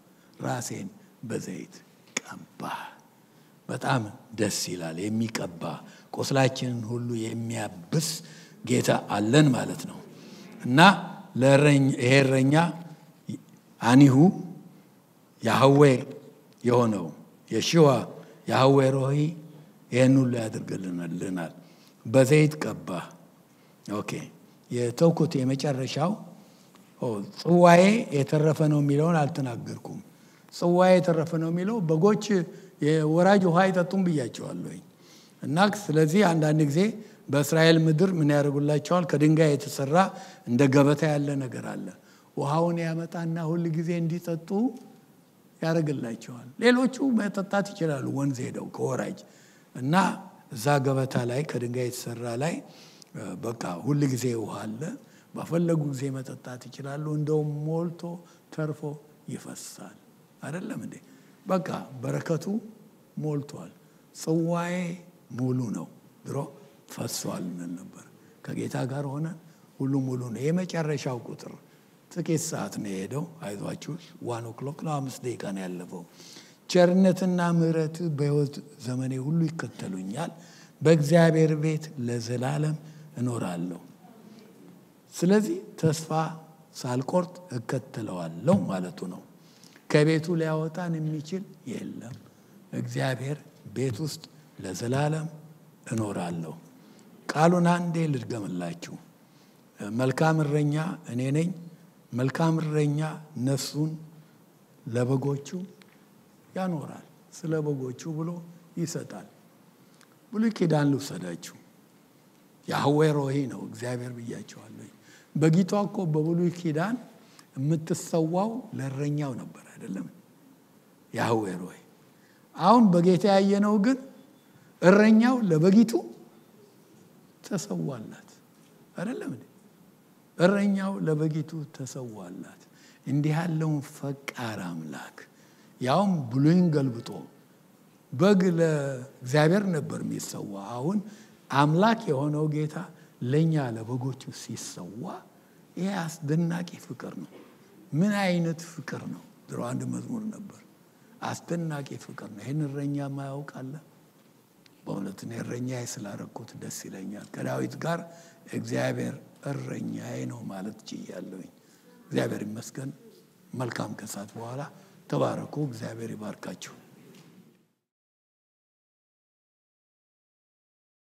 ራሴን በዘይት ቀባ። በጣም ደስ ይላል። የሚቀባ ቁስላችንን ሁሉ የሚያብስ ጌታ አለን ማለት ነው እና ይሄ እረኛ አኒሁ ያህዌ የሆነው የሽዋ ያህዌ ሮሂ ይህን ሁሉ ያደርግልናል። በዘይት ቀባ። okay የተውኩት የመጨረሻው ጽዋዬ የተረፈ ነው የሚለውን አልተናገርኩም። ጽዋዬ የተረፈ ነው የሚለው በጎች የወራጅ ውሃ አይጠጡም ብያቸዋለሁኝ እና ስለዚህ አንዳንድ ጊዜ በእስራኤል ምድር ምን ያደርጉላቸዋል? ከድንጋይ የተሰራ እንደ ገበታ ያለ ነገር አለ። ውሃውን ያመጣና ሁል ጊዜ እንዲጠጡ ያደርግላቸዋል። ሌሎቹ መጠጣት ይችላሉ፣ ወንዝ ሄደው ከወራጅ እና እዛ ገበታ ላይ ከድንጋይ የተሰራ ላይ በቃ ሁል ጊዜ ውሃ አለ። በፈለጉ ጊዜ መጠጣት ይችላሉ። እንደውም ሞልቶ ተርፎ ይፈሳል። አይደለም እንዴ? በቃ በረከቱ ሞልቷል። ጽዋዬ ሙሉ ነው። ድሮ ፈሷል ምን ነበር? ከጌታ ጋር ሆነ ሁሉ ሙሉ ነው። የመጨረሻው ቁጥር ጥቂት ሰዓት ነው የሄደው። አይዟችሁ one o'clock ነው፣ አምስት ደቂቃ ነው ያለፈው። ቸርነትና ምሕረት በሕይወት ዘመኔ ሁሉ ይከተሉኛል፣ በእግዚአብሔር ቤት ለዘላለም እኖራለሁ። ስለዚህ ተስፋ ሳልቆርጥ እከተለዋለሁ ማለቱ ነው። ከቤቱ ሊያወጣን የሚችል የለም። እግዚአብሔር ቤት ውስጥ ለዘላለም እኖራለሁ። ቃሉን አንዴ ልድገምላችሁ። መልካም እረኛ እኔ ነኝ። መልካም እረኛ ነፍሱን ለበጎቹ ያኖራል፣ ስለ በጎቹ ብሎ ይሰጣል። ብሉይ ኪዳን ልውሰዳችሁ። ያህዌ ሮሂ ነው እግዚአብሔር ብያቸዋለሁ። በጊቷ እኮ በብሉይ ኪዳን የምትሰዋው ለእረኛው ነበር አይደለም? ያህዌ ሮሂ። አሁን በጌታ ያየነው ግን እረኛው ለበጊቱ ተሰዋላት አይደለም? እረኛው ለበጊቱ ተሰዋላት። እንዲህ ያለውን ፈቃር አምላክ ያውም ብሉይን ገልብጦ በግ ለእግዚአብሔር ነበር የሚሰዋ። አሁን አምላክ የሆነው ጌታ ለእኛ ለበጎቹ ሲሰዋ ይሄ አስደናቂ ፍቅር ነው። ምን አይነት ፍቅር ነው! ድሮ አንድ መዝሙር ነበር፣ አስደናቂ ፍቅር ነው። ይህን እረኛ ማያውቃለ በእውነት እኔ እረኛዬ ስላረኩት ደስ ይለኛል። ከዳዊት ጋር እግዚአብሔር እረኛዬ ነው ማለት ችያለሁኝ። እግዚአብሔር ይመስገን። መልካም ከሰዓት በኋላ ተባረኩ። እግዚአብሔር ይባርካችሁ።